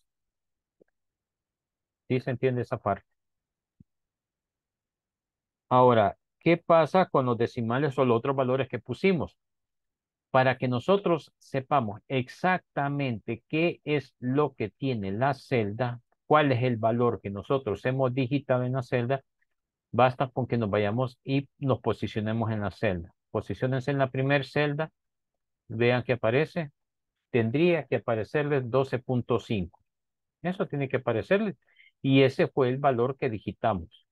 ¿Sí se entiende esa parte? Ahora, ¿Qué pasa con los decimales o los otros valores que pusimos? Para que nosotros sepamos exactamente qué es lo que tiene la celda, cuál es el valor que nosotros hemos digitado en la celda, basta con que nos vayamos y nos posicionemos en la celda. Posicionense en la primera celda, vean que aparece, tendría que aparecerles 12.5. Eso tiene que aparecerles. Y ese fue el valor que digitamos.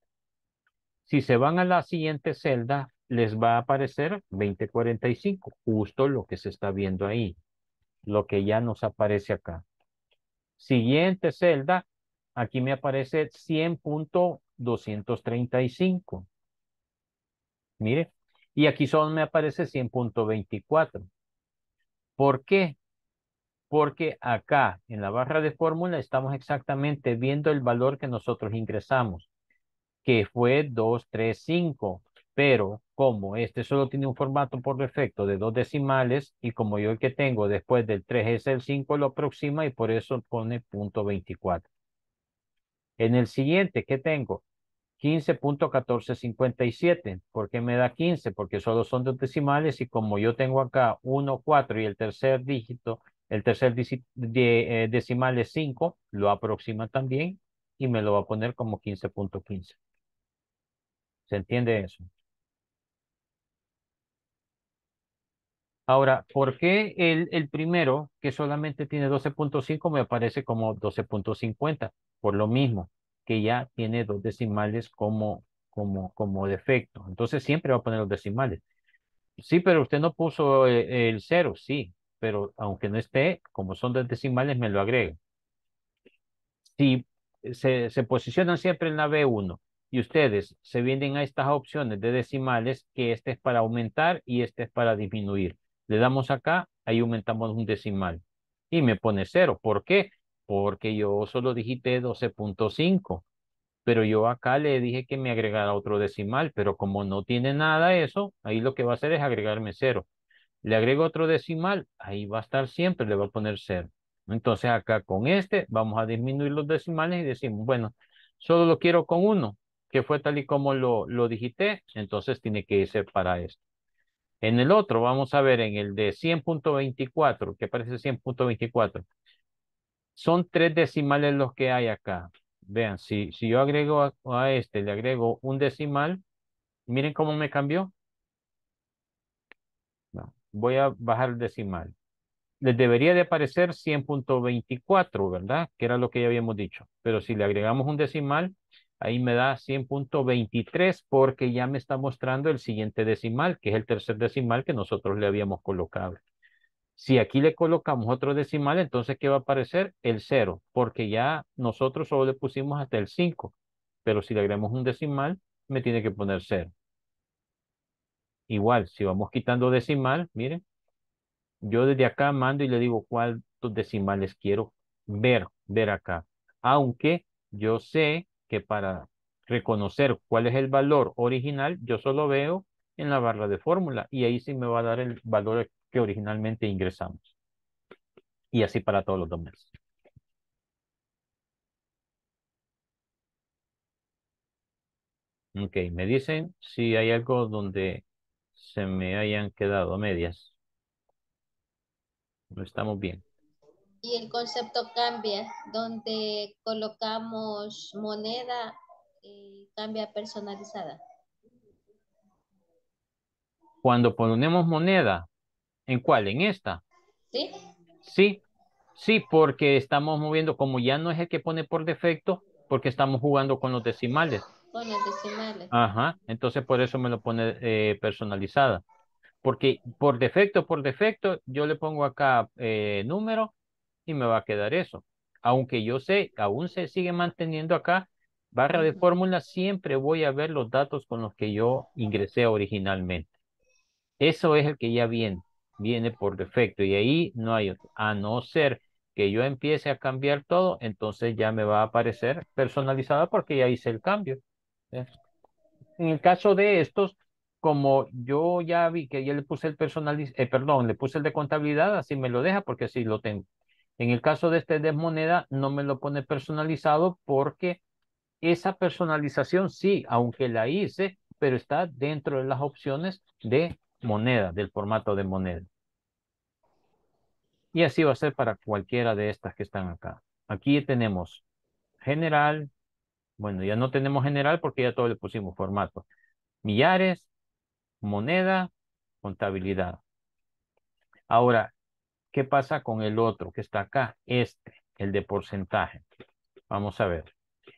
Si se van a la siguiente celda, les va a aparecer 2045, justo lo que se está viendo ahí, lo que ya nos aparece acá. Siguiente celda, aquí me aparece 100.235. Mire, y aquí solo me aparece 100.24. ¿Por qué? Porque acá en la barra de fórmula estamos exactamente viendo el valor que nosotros ingresamos que fue 235, pero como este solo tiene un formato por defecto de dos decimales y como yo el que tengo después del 3 es el 5, lo aproxima y por eso pone punto 24. En el siguiente, ¿qué tengo? 15.1457. ¿Por qué me da 15? Porque solo son dos decimales y como yo tengo acá 1, 4 y el tercer dígito, el tercer de, eh, decimal es 5, lo aproxima también y me lo va a poner como 15.15. ¿Se entiende eso? Ahora, ¿por qué el, el primero, que solamente tiene 12.5, me aparece como 12.50? Por lo mismo, que ya tiene dos decimales como, como, como defecto. Entonces siempre va a poner los decimales. Sí, pero usted no puso eh, el, cero, sí, pero aunque no esté, como son dos decimales, me lo agrega. Si se, se posicionan siempre en la B1 y ustedes se vienen a estas opciones de decimales que este es para aumentar y este es para disminuir. Le damos acá, ahí aumentamos un decimal y me pone cero. ¿Por qué? Porque yo solo digité 12.5, pero yo acá le dije que me agregara otro decimal, pero como no tiene nada eso, ahí lo que va a hacer es agregarme cero. Le agrego otro decimal, ahí va a estar siempre, le va a poner cero. Entonces acá con este vamos a disminuir los decimales y decimos, bueno, solo lo quiero con uno, que fue tal y como lo, lo digité, entonces tiene que irse para esto. En el otro, vamos a ver en el de 100.24, que parece 100.24. Son tres decimales los que hay acá. Vean, si, si yo agrego a, este, le agrego un decimal, miren cómo me cambió. voy a bajar el decimal. Les debería de aparecer 100.24, ¿verdad? Que era lo que ya habíamos dicho. Pero si le agregamos un decimal, ahí me da 100.23 porque ya me está mostrando el siguiente decimal, que es el tercer decimal que nosotros le habíamos colocado. Si aquí le colocamos otro decimal, entonces ¿qué va a aparecer? El 0, porque ya nosotros solo le pusimos hasta el 5. Pero si le agregamos un decimal, me tiene que poner 0. Igual, si vamos quitando decimal, miren, yo desde acá mando y le digo cuántos decimales quiero ver, ver acá. Aunque yo sé que para reconocer cuál es el valor original, yo solo veo en la barra de fórmula y ahí sí me va a dar el valor que originalmente ingresamos. Y así para todos los dominios. Ok, me dicen si hay algo donde se me hayan quedado medias. No estamos bien. Y el concepto cambia, donde colocamos moneda, y eh, cambia personalizada. Cuando ponemos moneda, ¿En cuál? ¿En esta? Sí. Sí, sí, porque estamos moviendo, como ya no es el que pone por defecto, porque estamos jugando con los decimales. Con los decimales. Ajá, entonces por eso me lo pone eh, personalizada. Porque por defecto, por defecto, yo le pongo acá eh, número y me va a quedar eso. Aunque yo sé, aún se sigue manteniendo acá, barra de fórmula, siempre voy a ver los datos con los que yo ingresé originalmente. Eso es el que ya viene viene por defecto y ahí no hay. A no ser que yo empiece a cambiar todo, entonces ya me va a aparecer personalizada porque ya hice el cambio. En el caso de estos, como yo ya vi que ya le puse el personaliz eh, perdón, le puse el de contabilidad, así me lo deja porque así lo tengo. En el caso de este de moneda, no me lo pone personalizado porque esa personalización sí, aunque la hice, pero está dentro de las opciones de moneda, del formato de moneda. Y así va a ser para cualquiera de estas que están acá. Aquí tenemos general. Bueno, ya no tenemos general porque ya todo le pusimos formato. Millares, moneda, contabilidad. Ahora, ¿qué pasa con el otro que está acá? Este, el de porcentaje. Vamos a ver.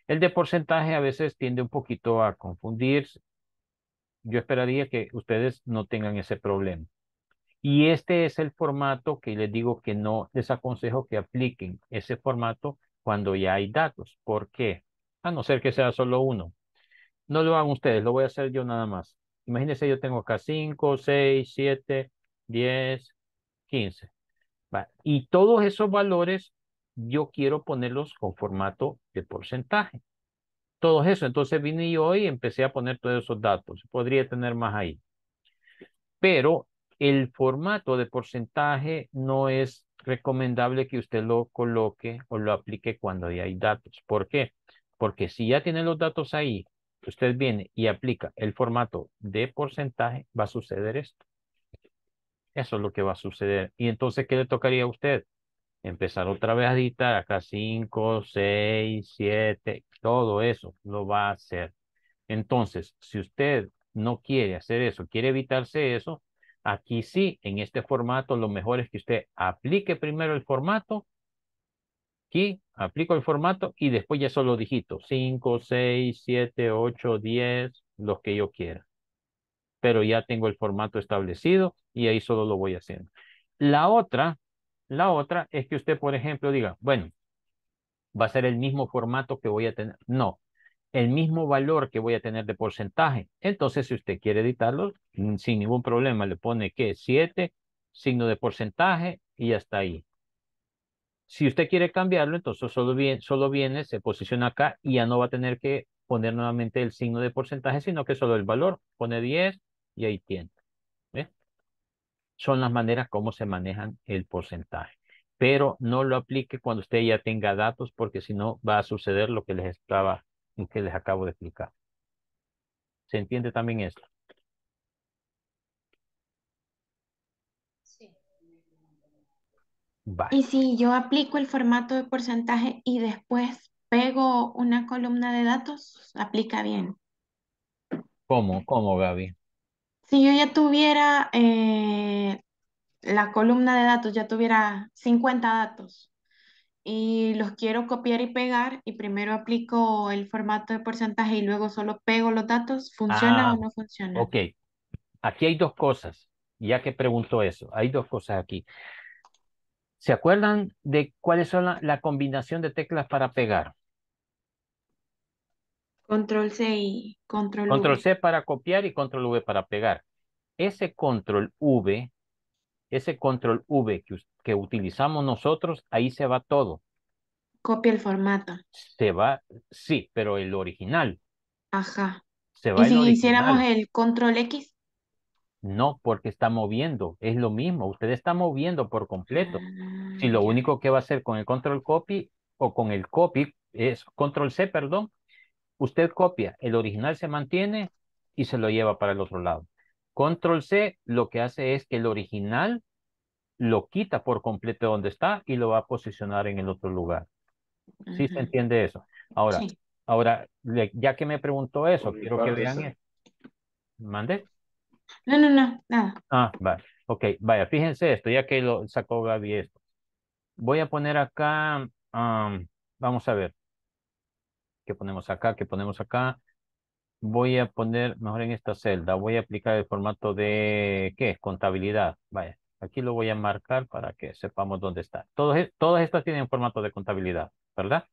El de porcentaje a veces tiende un poquito a confundirse yo esperaría que ustedes no tengan ese problema. Y este es el formato que les digo que no les aconsejo que apliquen ese formato cuando ya hay datos. ¿Por qué? A no ser que sea solo uno. No lo hagan ustedes, lo voy a hacer yo nada más. Imagínense, yo tengo acá 5, 6, 7, 10, 15. Y todos esos valores yo quiero ponerlos con formato de porcentaje todo eso. Entonces vine yo y empecé a poner todos esos datos. Podría tener más ahí. Pero el formato de porcentaje no es recomendable que usted lo coloque o lo aplique cuando ya hay datos. ¿Por qué? Porque si ya tiene los datos ahí, usted viene y aplica el formato de porcentaje, va a suceder esto. Eso es lo que va a suceder. Y entonces, ¿qué le tocaría a usted? Empezar otra vez a editar acá 5, 6, 7, todo eso lo va a hacer. Entonces, si usted no quiere hacer eso, quiere evitarse eso, aquí sí, en este formato, lo mejor es que usted aplique primero el formato. Aquí aplico el formato y después ya solo digito 5, 6, 7, 8, 10, los que yo quiera. Pero ya tengo el formato establecido y ahí solo lo voy haciendo. La otra la otra es que usted, por ejemplo, diga, bueno, va a ser el mismo formato que voy a tener. No, el mismo valor que voy a tener de porcentaje. Entonces, si usted quiere editarlo, mm, sin ningún problema, le pone que 7, signo de porcentaje y hasta ahí. Si usted quiere cambiarlo, entonces solo viene, solo viene, se posiciona acá y ya no va a tener que poner nuevamente el signo de porcentaje, sino que solo el valor. Pone 10 y ahí tiene son las maneras como se manejan el porcentaje. Pero no lo aplique cuando usted ya tenga datos, porque si no va a suceder lo que les estaba, que les acabo de explicar. ¿Se entiende también esto? Sí. Y si yo aplico el formato de porcentaje y después pego una columna de datos, aplica bien. ¿Cómo? ¿Cómo, Gaby? Si yo ya tuviera eh, la columna de datos ya tuviera 50 datos y los quiero copiar y pegar y primero aplico el formato de porcentaje y luego solo pego los datos, ¿funciona Ah, o no funciona? Ok, aquí hay dos cosas, ya que pregunto eso, hay dos cosas aquí. ¿Se acuerdan de cuáles son la, la combinación de teclas para pegar? Control C y control Control V. C para copiar y control V para pegar. Ese control V, ese control V que, que utilizamos nosotros, ahí se va todo. Copia el formato. Se va, sí, pero el original. Ajá. Se va ¿Y el si hiciéramos el control X? No, porque está moviendo. Es lo mismo. Usted está moviendo por completo. Si lo Ah, ya. único que va a hacer con el control copy o con el copy es control C, perdón, usted copia, el original se mantiene y se lo lleva para el otro lado. Control C lo que hace es que el original lo quita por completo donde está y lo va a posicionar en el otro lugar. ¿Sí se entiende eso? Ahora, Sí. ahora, le- ya que me preguntó eso, quiero que vean esto. ¿Mande? No, no, no, nada. Ah, vale. Ok, vaya, fíjense esto, ya que lo sacó Gaby esto. Voy a poner acá, am, vamos a ver. ¿Qué ponemos acá? ¿Qué ponemos acá? Voy a poner, mejor en esta celda, voy a aplicar el formato de, ¿qué? Contabilidad. Vaya, aquí lo voy a marcar para que sepamos dónde está. Todos, e- todas estas tienen formato de contabilidad, ¿verdad?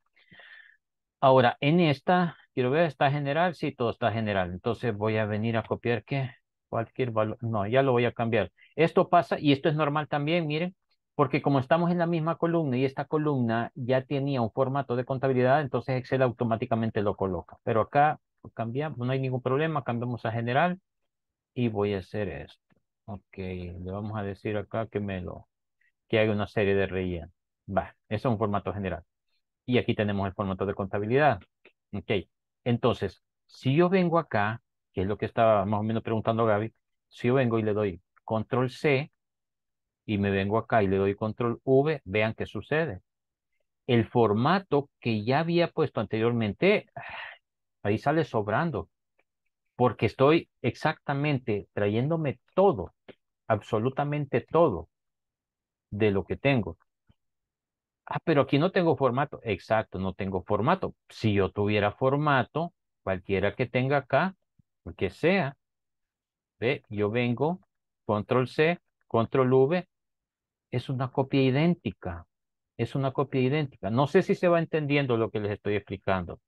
Ahora, en esta, quiero ver, ¿está general? Sí, todo está general. Entonces voy a venir a copiar, ¿qué? Cualquier valor. No, ya lo voy a cambiar. Esto pasa, y esto es normal también, miren, porque como estamos en la misma columna y esta columna ya tenía un formato de contabilidad, entonces Excel automáticamente lo coloca. Pero acá cambiamos, no hay ningún problema, cambiamos a general y voy a hacer esto. Ok, le vamos a decir acá que me lo, que haga una serie de relleno. Va, eso es un formato general. Y aquí tenemos el formato de contabilidad. Ok, entonces, si yo vengo acá, que es lo que estaba más o menos preguntando Gaby, si yo vengo y le doy control C y me vengo acá y le doy control V, vean qué sucede. El formato que ya había puesto anteriormente, ahí sale sobrando, porque estoy exactamente trayéndome todo, absolutamente todo de lo que tengo. Ah, pero aquí no tengo formato. Exacto, no tengo formato. Si yo tuviera formato, cualquiera que tenga acá, que sea, ve, yo vengo, control C, control V, es una copia idéntica. Es una copia idéntica. No sé si se va entendiendo lo que les estoy explicando.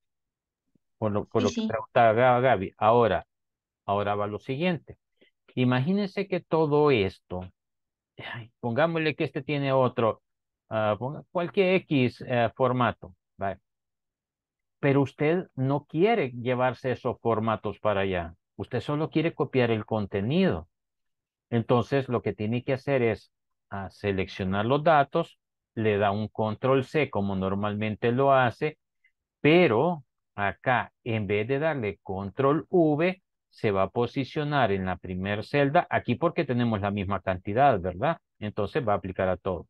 Por lo, por Sí, lo que sí. preguntaba Gaby. Ahora, ahora va lo siguiente. Imagínense que todo esto, pongámosle que este tiene otro, ah, cualquier X eh, formato, ¿vale? pero usted no quiere llevarse esos formatos para allá. Usted solo quiere copiar el contenido. Entonces, lo que tiene que hacer es ah, seleccionar los datos, le da un control C como normalmente lo hace, pero acá, en vez de darle control V, se va a posicionar en la primera celda, aquí porque tenemos la misma cantidad, ¿verdad? Entonces va a aplicar a todos.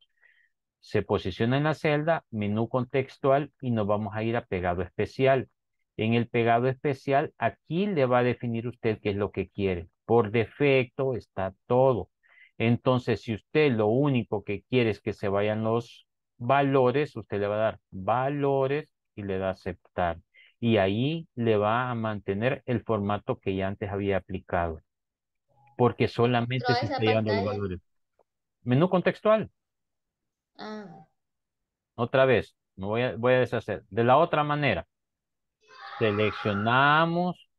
Se posiciona en la celda, menú contextual y nos vamos a ir a pegado especial. En el pegado especial, aquí le va a definir usted qué es lo que quiere. Por defecto está todo. Entonces, si usted lo único que quiere es que se vayan los valores, usted le va a dar valores y le da aceptar. Y ahí le va a mantener el formato que ya antes había aplicado. Porque solamente se está llegando los valores. Menú contextual. Ah, Otra vez, me voy a, voy a deshacer. De la otra manera, seleccionamos,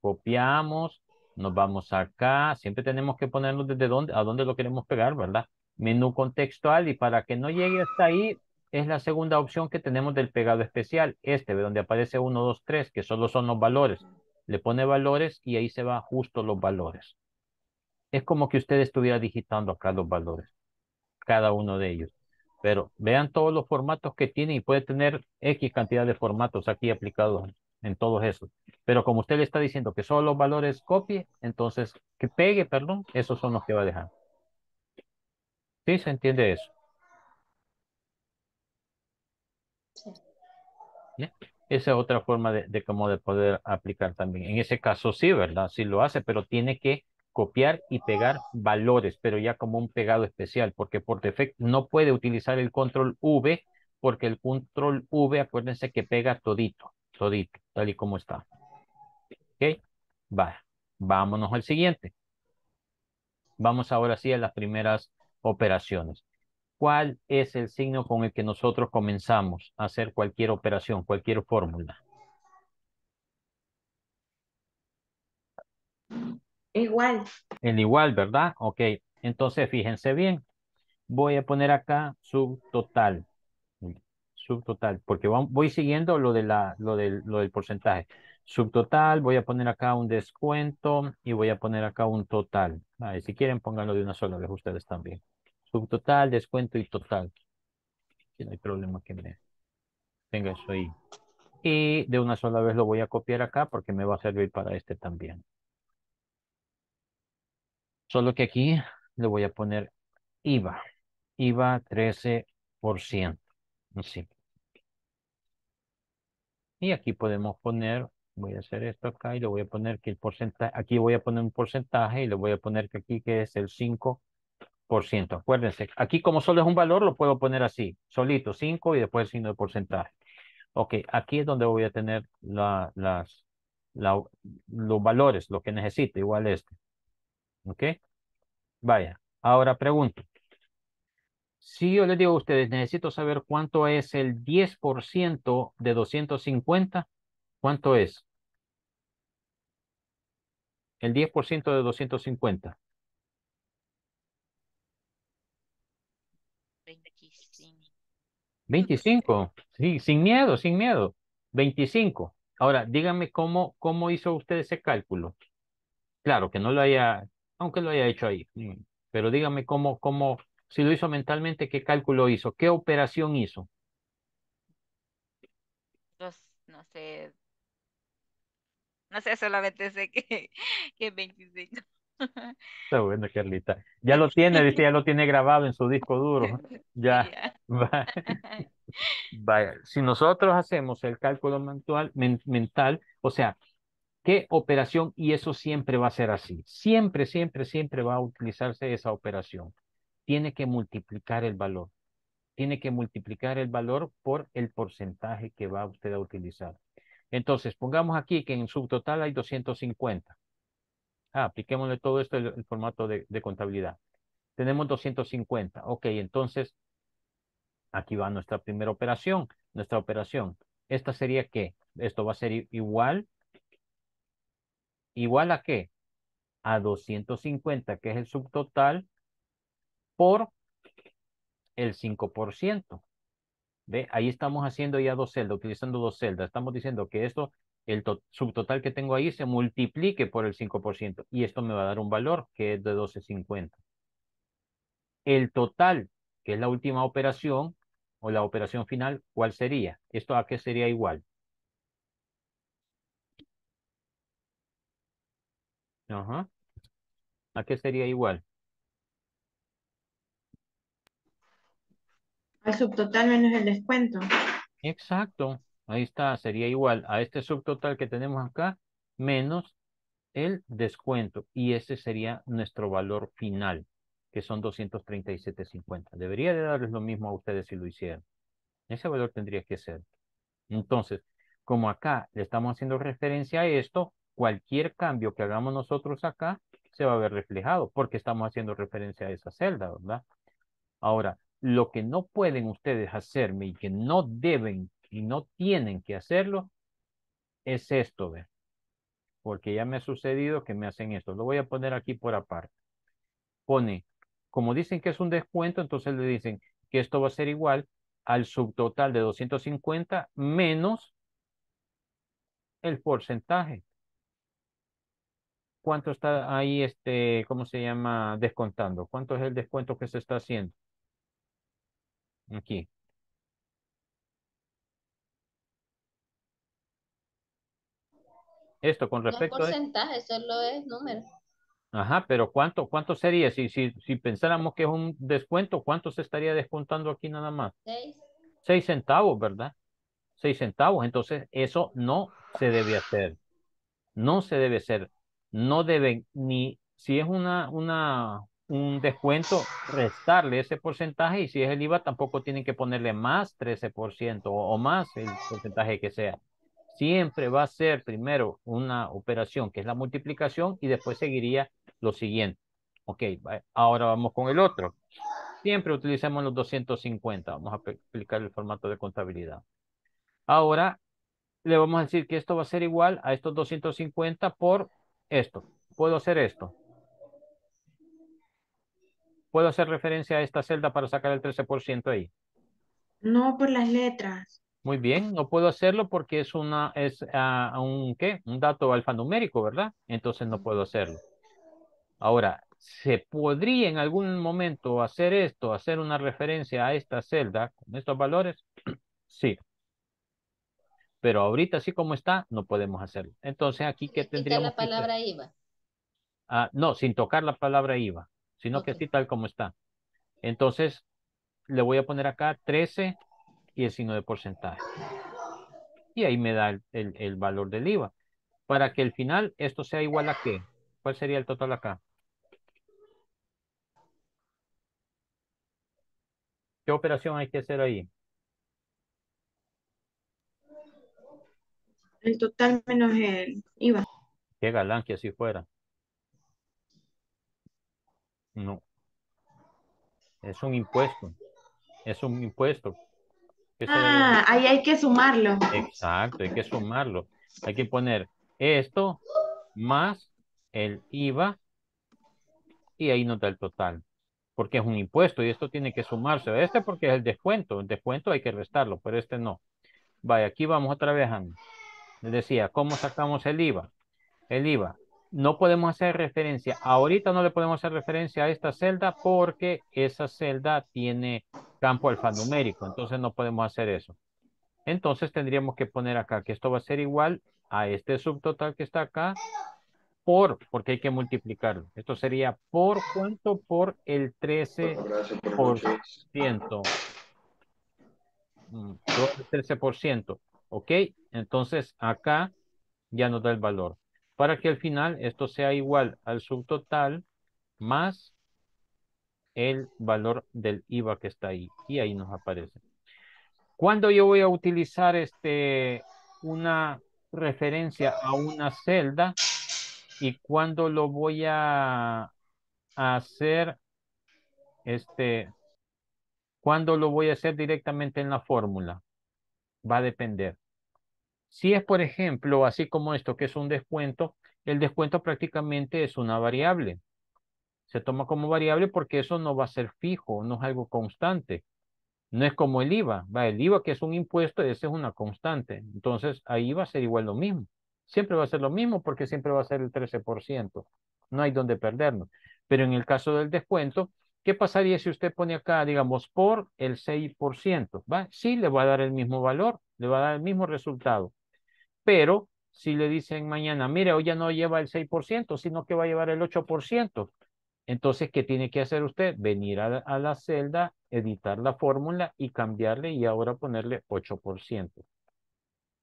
copiamos, nos vamos acá. Siempre tenemos que ponernos desde dónde, a dónde lo queremos pegar, ¿verdad? Menú contextual y para que no llegue hasta ahí, es la segunda opción que tenemos del pegado especial. Este, donde aparece 1, 2, 3, que solo son los valores. Le pone valores y ahí se va justo los valores. Es como que usted estuviera digitando acá los valores, cada uno de ellos. Pero vean todos los formatos que tiene y puede tener X cantidad de formatos aquí aplicados en todos esos. Pero como usted le está diciendo que solo los valores copie, entonces que pegue, perdón, esos son los que va a dejar. ¿Sí se entiende eso? sí. Esa es otra forma de, de cómo de poder aplicar también. En ese caso sí, ¿verdad? Sí lo hace, pero tiene que copiar y pegar valores, pero ya como un pegado especial, porque por defecto no puede utilizar el control V, porque el control V, acuérdense que pega todito, todito, tal y como está. ¿Ok? Va, vámonos al siguiente. Vamos ahora sí a las primeras operaciones. ¿Cuál es el signo con el que nosotros comenzamos a hacer cualquier operación, cualquier fórmula? Igual. El igual, ¿verdad? Ok, entonces fíjense bien. Voy a poner acá subtotal. Subtotal, porque voy siguiendo lo, de la, lo, del, lo del porcentaje. Subtotal, voy a poner acá un descuento y voy a poner acá un total. si quieren, pónganlo de una sola vez ustedes también. Subtotal, descuento y total. no hay problema que me tenga eso ahí. Y de una sola vez lo voy a copiar acá porque me va a servir para este también. Solo que aquí le voy a poner IVA. IVA 13%. Así. Y aquí podemos poner, voy a hacer esto acá y le voy a poner que el porcentaje, aquí voy a poner un porcentaje y le voy a poner que aquí que es el 5%. Acuérdense, aquí como solo es un valor, lo puedo poner así, solito, 5 y después el signo de porcentaje. Ok, aquí es donde voy a tener la, las, los valores, lo que necesito, igual este. Ok, vaya, ahora pregunto. Si yo les digo a ustedes, necesito saber cuánto es el 10% de 250, ¿cuánto es? El 10% de 250. 25. 25. Sí, sin miedo, sin miedo. 25. Ahora, díganme cómo, cómo hizo usted ese cálculo. Claro, que no lo haya, aunque lo haya hecho ahí. Pero dígame cómo, cómo, si lo hizo mentalmente, ¿qué cálculo hizo? ¿Qué operación hizo? no sé. No sé, solamente sé que, que es 25. Está bueno, Carlita. Ya lo tiene, dice, ya lo tiene grabado en su disco duro. Ya. Vaya. Si nosotros hacemos el cálculo mental, mental, o sea, ¿qué operación? Y eso siempre va a ser así. Siempre, siempre, siempre va a utilizarse esa operación tiene que multiplicar el valor. Tiene que multiplicar el valor por el porcentaje que va usted a utilizar. Entonces, pongamos aquí que en subtotal hay 250. Ah, apliquémosle todo esto el, formato de, de, contabilidad. Tenemos 250. Ok, entonces, aquí va nuestra primera operación. Nuestra operación. Esta sería ¿qué? Esto va a ser igual. ¿Igual a qué? A 250, que es el subtotal, por el 5%. Ahí estamos haciendo ya dos celdas, utilizando dos celdas. Estamos diciendo que esto, el subtotal que tengo ahí se multiplique por el 5%. Y esto me va a dar un valor que es de 12.50. El total, que es la última operación, o la operación final, ¿cuál sería? ¿Esto a qué sería igual? Ajá. ¿A qué sería igual? Al subtotal menos el descuento. Exacto. Ahí está. Sería igual a este subtotal que tenemos acá menos el descuento. Y ese sería nuestro valor final, que son 237.50. Debería de darles lo mismo a ustedes si lo hicieran. Ese valor tendría que ser. Entonces, como acá le estamos haciendo referencia a esto, cualquier cambio que hagamos nosotros acá se va a ver reflejado porque estamos haciendo referencia a esa celda, ¿verdad? Ahora, lo que no pueden ustedes hacerme y que no deben y no tienen que hacerlo es esto, ¿ve? Porque ya me ha sucedido que me hacen esto. Lo voy a poner aquí por aparte. Pone, como dicen que es un descuento, entonces le dicen que esto va a ser igual al subtotal de 250 menos el porcentaje. ¿Cuánto está ahí, este, cómo se llama, descontando? ¿Cuánto es el descuento que se está haciendo? Aquí. Esto con respecto no es porcentaje, solo es número. Ajá, pero ¿cuánto, cuánto sería? Si, si, si pensáramos que es un descuento, ¿cuánto se estaría descontando aquí nada más? Seis. Seis centavos, ¿verdad? Seis centavos. Entonces, eso no se debe hacer. No se debe hacer. No deben ni si es una, una, un descuento, restarle ese porcentaje y si es el IVA tampoco tienen que ponerle más 13% o, más el porcentaje que sea. Siempre va a ser primero una operación que es la multiplicación y después seguiría lo siguiente. Ok, ahora vamos con el otro. Siempre utilizamos los 250. Vamos a aplicar el formato de contabilidad. Ahora le vamos a decir que esto va a ser igual a estos 250 por esto. ¿Puedo hacer esto? ¿Puedo hacer referencia a esta celda para sacar el 13% ahí? No, por las letras. Muy bien, no puedo hacerlo porque es una es uh, un qué, un dato alfanumérico, ¿verdad? Entonces no puedo hacerlo. Ahora, ¿se podría en algún momento hacer esto, hacer una referencia a esta celda con estos valores? sí. Pero ahorita así como está, no podemos hacerlo. Entonces aquí que tendríamos la palabra IVA. Ah, no, sin tocar la palabra IVA sino que así tal como está. Entonces, le voy a poner acá 13 y el signo de porcentaje. Y ahí me da el, valor del IVA. Para que al final esto sea igual a qué? ¿Cuál sería el total acá? ¿Qué operación hay que hacer ahí? El total menos el IVA. Qué galán que así fuera. No. Es un impuesto. Es un impuesto. Ah, ahí hay que sumarlo. Exacto, hay que sumarlo. Hay que poner esto más el IVA y ahí nos da el total. Porque es un impuesto y esto tiene que sumarse a este porque es el descuento. El descuento hay que restarlo, pero este no. Vaya, aquí vamos otra vez. Les decía, ¿cómo sacamos el IVA? El IVA no podemos hacer referencia, ahorita no le podemos hacer referencia a esta celda porque esa celda tiene campo alfanumérico, entonces no podemos hacer eso. Entonces tendríamos que poner acá que esto va a ser igual a este subtotal que está acá por, porque hay que multiplicarlo. Esto sería por cuánto? Por el 13%. Mm, por el 13%. ¿Ok? Entonces acá ya nos da el valor para que al final esto sea igual al subtotal más el valor del IVA que está ahí. Y ahí nos aparece. Cuando yo voy a utilizar este, una referencia a una celda y cuando lo voy a, hacer, este, cuando lo voy a hacer directamente en la fórmula, va a depender. Si es, por ejemplo, así como esto, que es un descuento, el descuento prácticamente es una variable. Se toma como variable porque eso no va a ser fijo, no es algo constante. No es como el IVA. Va, el IVA que es un impuesto, ese es una constante. Entonces ahí va a ser igual lo mismo. Siempre va a ser lo mismo porque siempre va a ser el 13%. No hay donde perdernos. Pero en el caso del descuento, ¿qué pasaría si usted pone acá, digamos, por el 6%? ¿Va? Sí, le va a dar el mismo valor, le va a dar el mismo resultado pero si le dicen mañana, mire, hoy ya no lleva el 6%, sino que va a llevar el 8%, entonces, ¿qué tiene que hacer usted? Venir a, la celda, editar la fórmula y cambiarle y ahora ponerle 8%.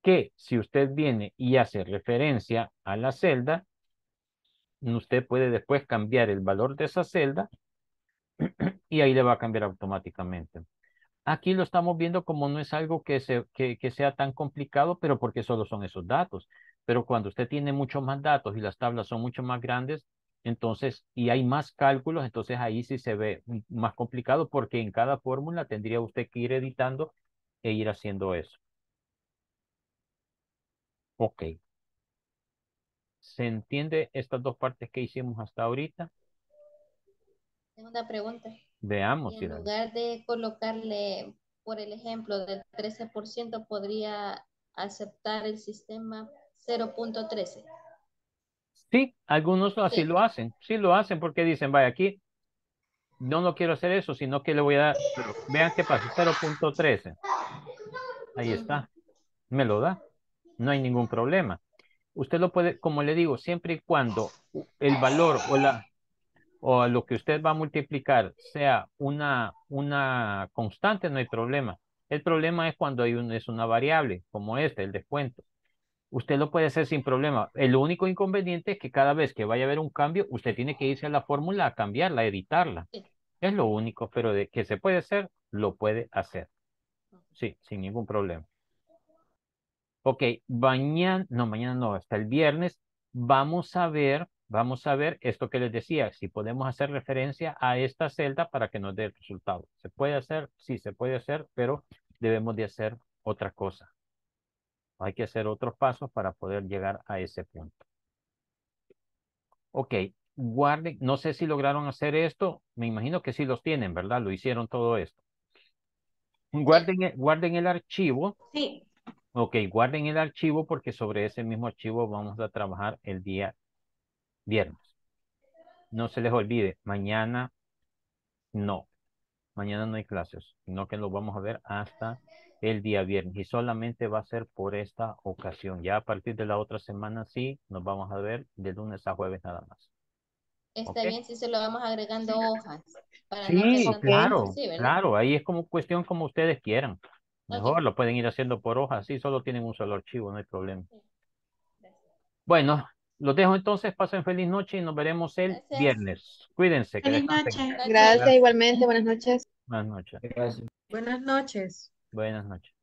Que si usted viene y hace referencia a la celda, usted puede después cambiar el valor de esa celda y ahí le va a cambiar automáticamente. Aquí lo estamos viendo como no es algo que, se, que, sea tan complicado, pero porque solo son esos datos. Pero cuando usted tiene muchos más datos y las tablas son mucho más grandes, entonces, y hay más cálculos, entonces ahí sí se ve más complicado porque en cada fórmula tendría usted que ir editando e ir haciendo eso. Ok. ¿Se entiende estas dos partes que hicimos hasta ahorita? Tengo una pregunta. Veamos. en lugar de colocarle, por el ejemplo, del 13%, podría aceptar el sistema 0.13. Sí, algunos así lo hacen. Sí lo hacen porque dicen, vaya, aquí no no quiero hacer eso, sino que le voy a dar, vean qué pasa, 0.13. Ahí está. Me lo da. No hay ningún problema. Usted lo puede, como le digo, siempre y cuando el valor o la, o lo que usted va a multiplicar sea una, una constante, no hay problema. El problema es cuando hay un, es una variable, como este, el descuento. usted lo puede hacer sin problema. El único inconveniente es que cada vez que vaya a haber un cambio, usted tiene que irse a la fórmula a cambiarla, a editarla. Es lo único, pero de que se puede hacer, lo puede hacer. Sí, sin ningún problema. Ok, mañana, no, mañana no, hasta el viernes vamos a ver, vamos a ver esto que les decía, si podemos hacer referencia a esta celda para que nos dé el resultado. ¿Se puede hacer? Sí, se puede hacer, pero debemos de hacer otra cosa. Hay que hacer otros pasos para poder llegar a ese punto. Ok, guarden, no sé si lograron hacer esto, me imagino que sí los tienen, ¿verdad? Lo hicieron todo esto. Guarden, guarden el archivo. Sí. Ok, guarden el archivo porque sobre ese mismo archivo vamos a trabajar el día viernes. No se les olvide, mañana no. Mañana no hay clases, sino que lo vamos a ver hasta el día viernes y solamente va a ser por esta ocasión. Ya a partir de la otra semana sí, nos vamos a ver de lunes a jueves nada más. Está bien si se lo vamos agregando hojas. sí, claro, claro, ahí es como cuestión como ustedes quieran. Mejor lo pueden ir haciendo por hojas, sí, solo tienen un solo archivo, no hay problema. Bueno, los dejo entonces, pasen feliz noche y nos veremos el viernes. Cuídense. Feliz noche. Gracias, igualmente, buenas noches. Buenas noches. Buenas noches. Buenas noches.